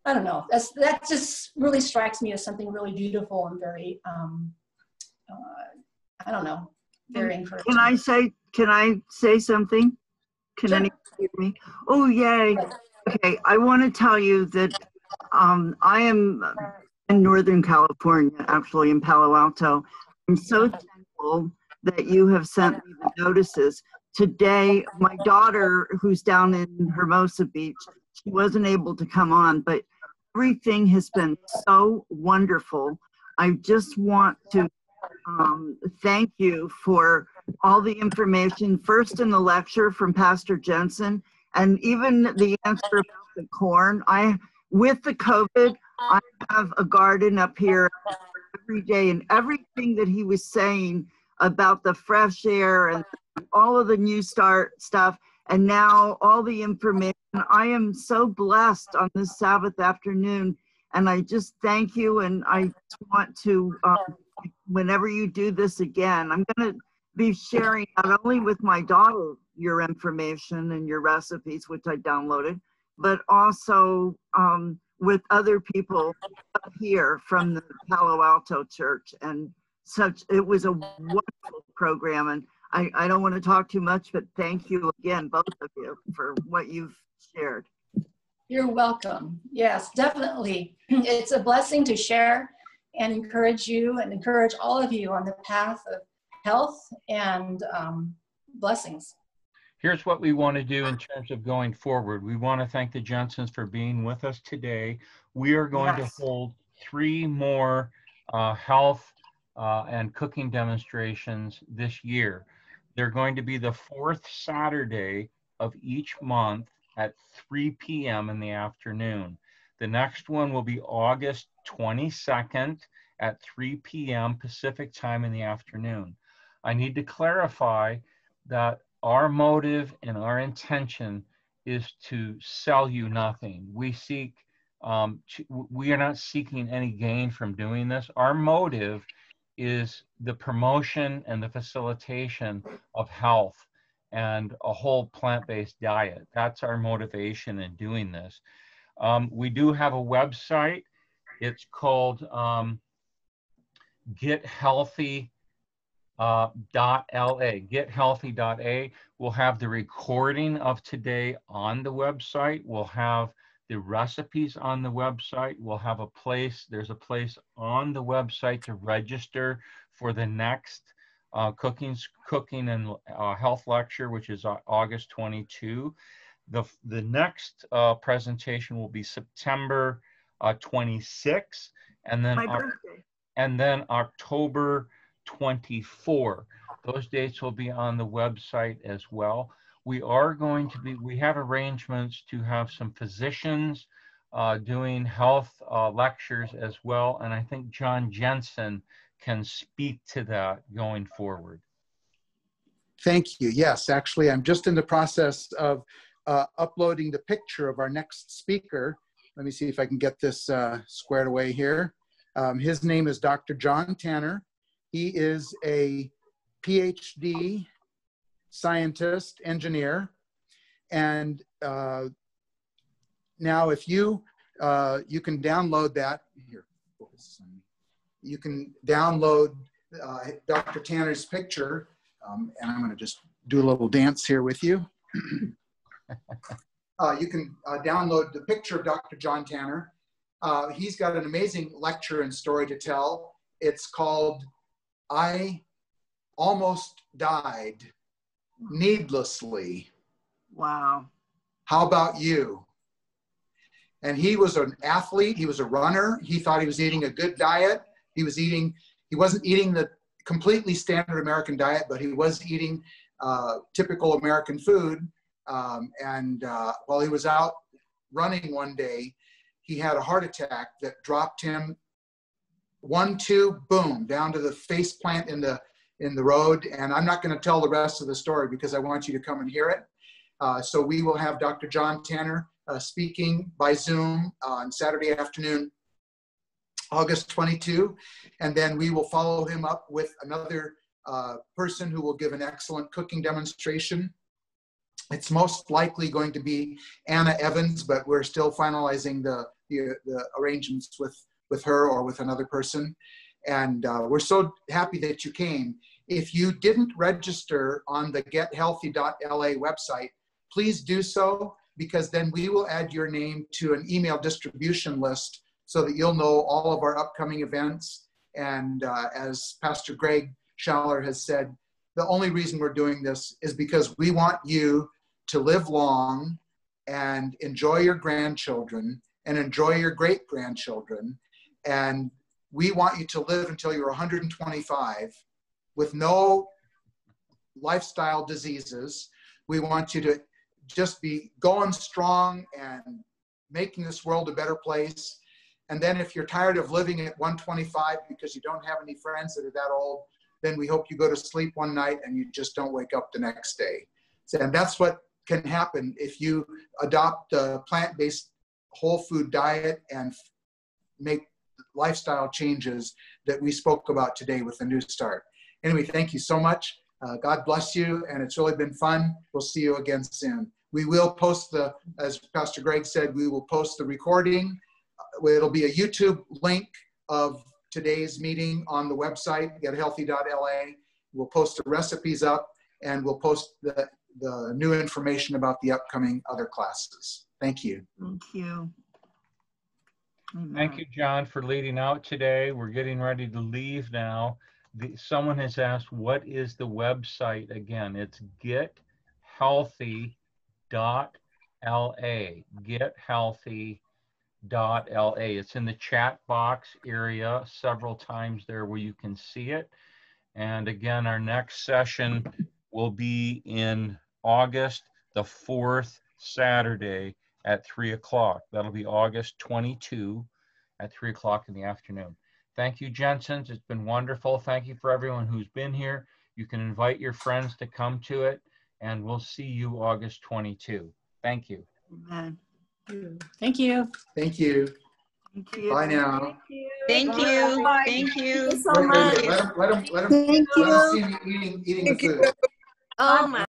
I don't know, that's, that just really strikes me as something really beautiful and very, um, uh, I don't know, very encouraging. Can I say, can I say something? Can Sure. anyone hear me? Oh, yay. Okay, I want to tell you that um, I am in Northern California, actually in Palo Alto. I'm so thankful that you have sent me the notices. Today, my daughter, who's down in Hermosa Beach, she wasn't able to come on, but everything has been so wonderful. I just want to um, thank you for all the information, first in the lecture from Pastor Jenson, and even the answer about the corn. I, with the COVID, I have a garden up here every day, and everything that he was saying about the fresh air and all of the new start stuff, and now all the information. I am so blessed on this Sabbath afternoon, and I just thank you. And I want to, um, whenever you do this again, I'm going to be sharing not only with my daughter your information and your recipes, which I downloaded, but also um, with other people up here from the Palo Alto Church. And such, it was a wonderful program. And I, I don't want to talk too much, but thank you again, both of you, for what you've shared. You're welcome. Yes, definitely. It's a blessing to share and encourage you and encourage all of you on the path of health and um, blessings. Here's what we want to do in terms of going forward. We want to thank the Johnsons for being with us today. We are going Yes. to hold three more uh, health uh, and cooking demonstrations this year. They're going to be the fourth Saturday of each month at 3 p.m. in the afternoon. The next one will be August 22nd at 3 p.m. Pacific time in the afternoon. I need to clarify that our motive and our intention is to sell you nothing. We seek, um, we are not seeking any gain from doing this. Our motive is the promotion and the facilitation of health and a whole plant-based diet. That's our motivation in doing this. Um, we do have a website. It's called um, Get Healthy uh, gethealthy.a. We'll have the recording of today on the website. We'll have the recipes on the website. We'll have a place, there's a place on the website to register for the next uh, cooking, cooking and uh, health lecture, which is August 22. The, the next uh, presentation will be September uh, 26, and then, and then October 24. Those dates will be on the website as well. We are going to be, we have arrangements to have some physicians uh, doing health uh, lectures as well. And I think John Jenson can speak to that going forward. Thank you. Yes, actually, I'm just in the process of uh, uploading the picture of our next speaker. Let me see if I can get this uh, squared away here. Um, his name is Dr. John Tanner. He is a PhD scientist, engineer. And uh, now if you, uh, you can download that, here, focus on me. you can download uh, Dr. Tanner's picture, um, and I'm gonna just do a little dance here with you. Uh, you can uh, download the picture of Dr. John Tanner. Uh, he's got an amazing lecture and story to tell. It's called I Almost Died Needlessly. Wow. How about you? And he was an athlete, he was a runner. He thought he was eating a good diet. He was eating, he wasn't eating the completely standard American diet, but he was eating uh, typical American food. Um, and uh, while he was out running one day, he had a heart attack that dropped him one, two, boom, down to the face plant in the in the road. And I'm not going to tell the rest of the story because I want you to come and hear it. Uh, so we will have Dr. John Tanner uh, speaking by Zoom on Saturday afternoon, August 22, and then we will follow him up with another uh, person who will give an excellent cooking demonstration. It's most likely going to be Anna Evans, but we're still finalizing the, the, the arrangements with, with her or with another person. And uh, we're so happy that you came. If you didn't register on the gethealthy.la website, please do so because then we will add your name to an email distribution list so that you'll know all of our upcoming events. And uh, as Pastor Greg Schaller has said, the only reason we're doing this is because we want you to live long and enjoy your grandchildren and enjoy your great grandchildren. And we want you to live until you're 125 with no lifestyle diseases. We want you to just be going strong and making this world a better place. And then if you're tired of living at 125 because you don't have any friends that are that old, then we hope you go to sleep one night and you just don't wake up the next day. And that's what can happen if you adopt a plant-based whole food diet and make lifestyle changes that we spoke about today with the New Start. Anyway, thank you so much. Uh, God bless you, and it's really been fun. We'll see you again soon. We will post the, as Pastor Greg said, we will post the recording. Uh, It'll be a YouTube link of today's meeting on the website, gethealthy.la. We'll post the recipes up, and we'll post the, the new information about the upcoming other classes. Thank you. Thank you. Thank mm-hmm. you, John, for leading out today. We're getting ready to leave now. The, someone has asked, what is the website again? It's gethealthy.la. Gethealthy.la. It's in the chat box area several times there where you can see it. And again, our next session will be in August, the fourth Saturday at 3 o'clock. That'll be August 22 at 3 o'clock in the afternoon. Thank you, Jenson's. It's been wonderful. Thank you for everyone who's been here. You can invite your friends to come to it, and we'll see you August 22. Thank you. Amen. Thank you. Thank you. Thank you. Bye now. Thank you. Thank you. Let let him, let him, Thank let him you. see me eating, eating the Thank you. food. Oh my.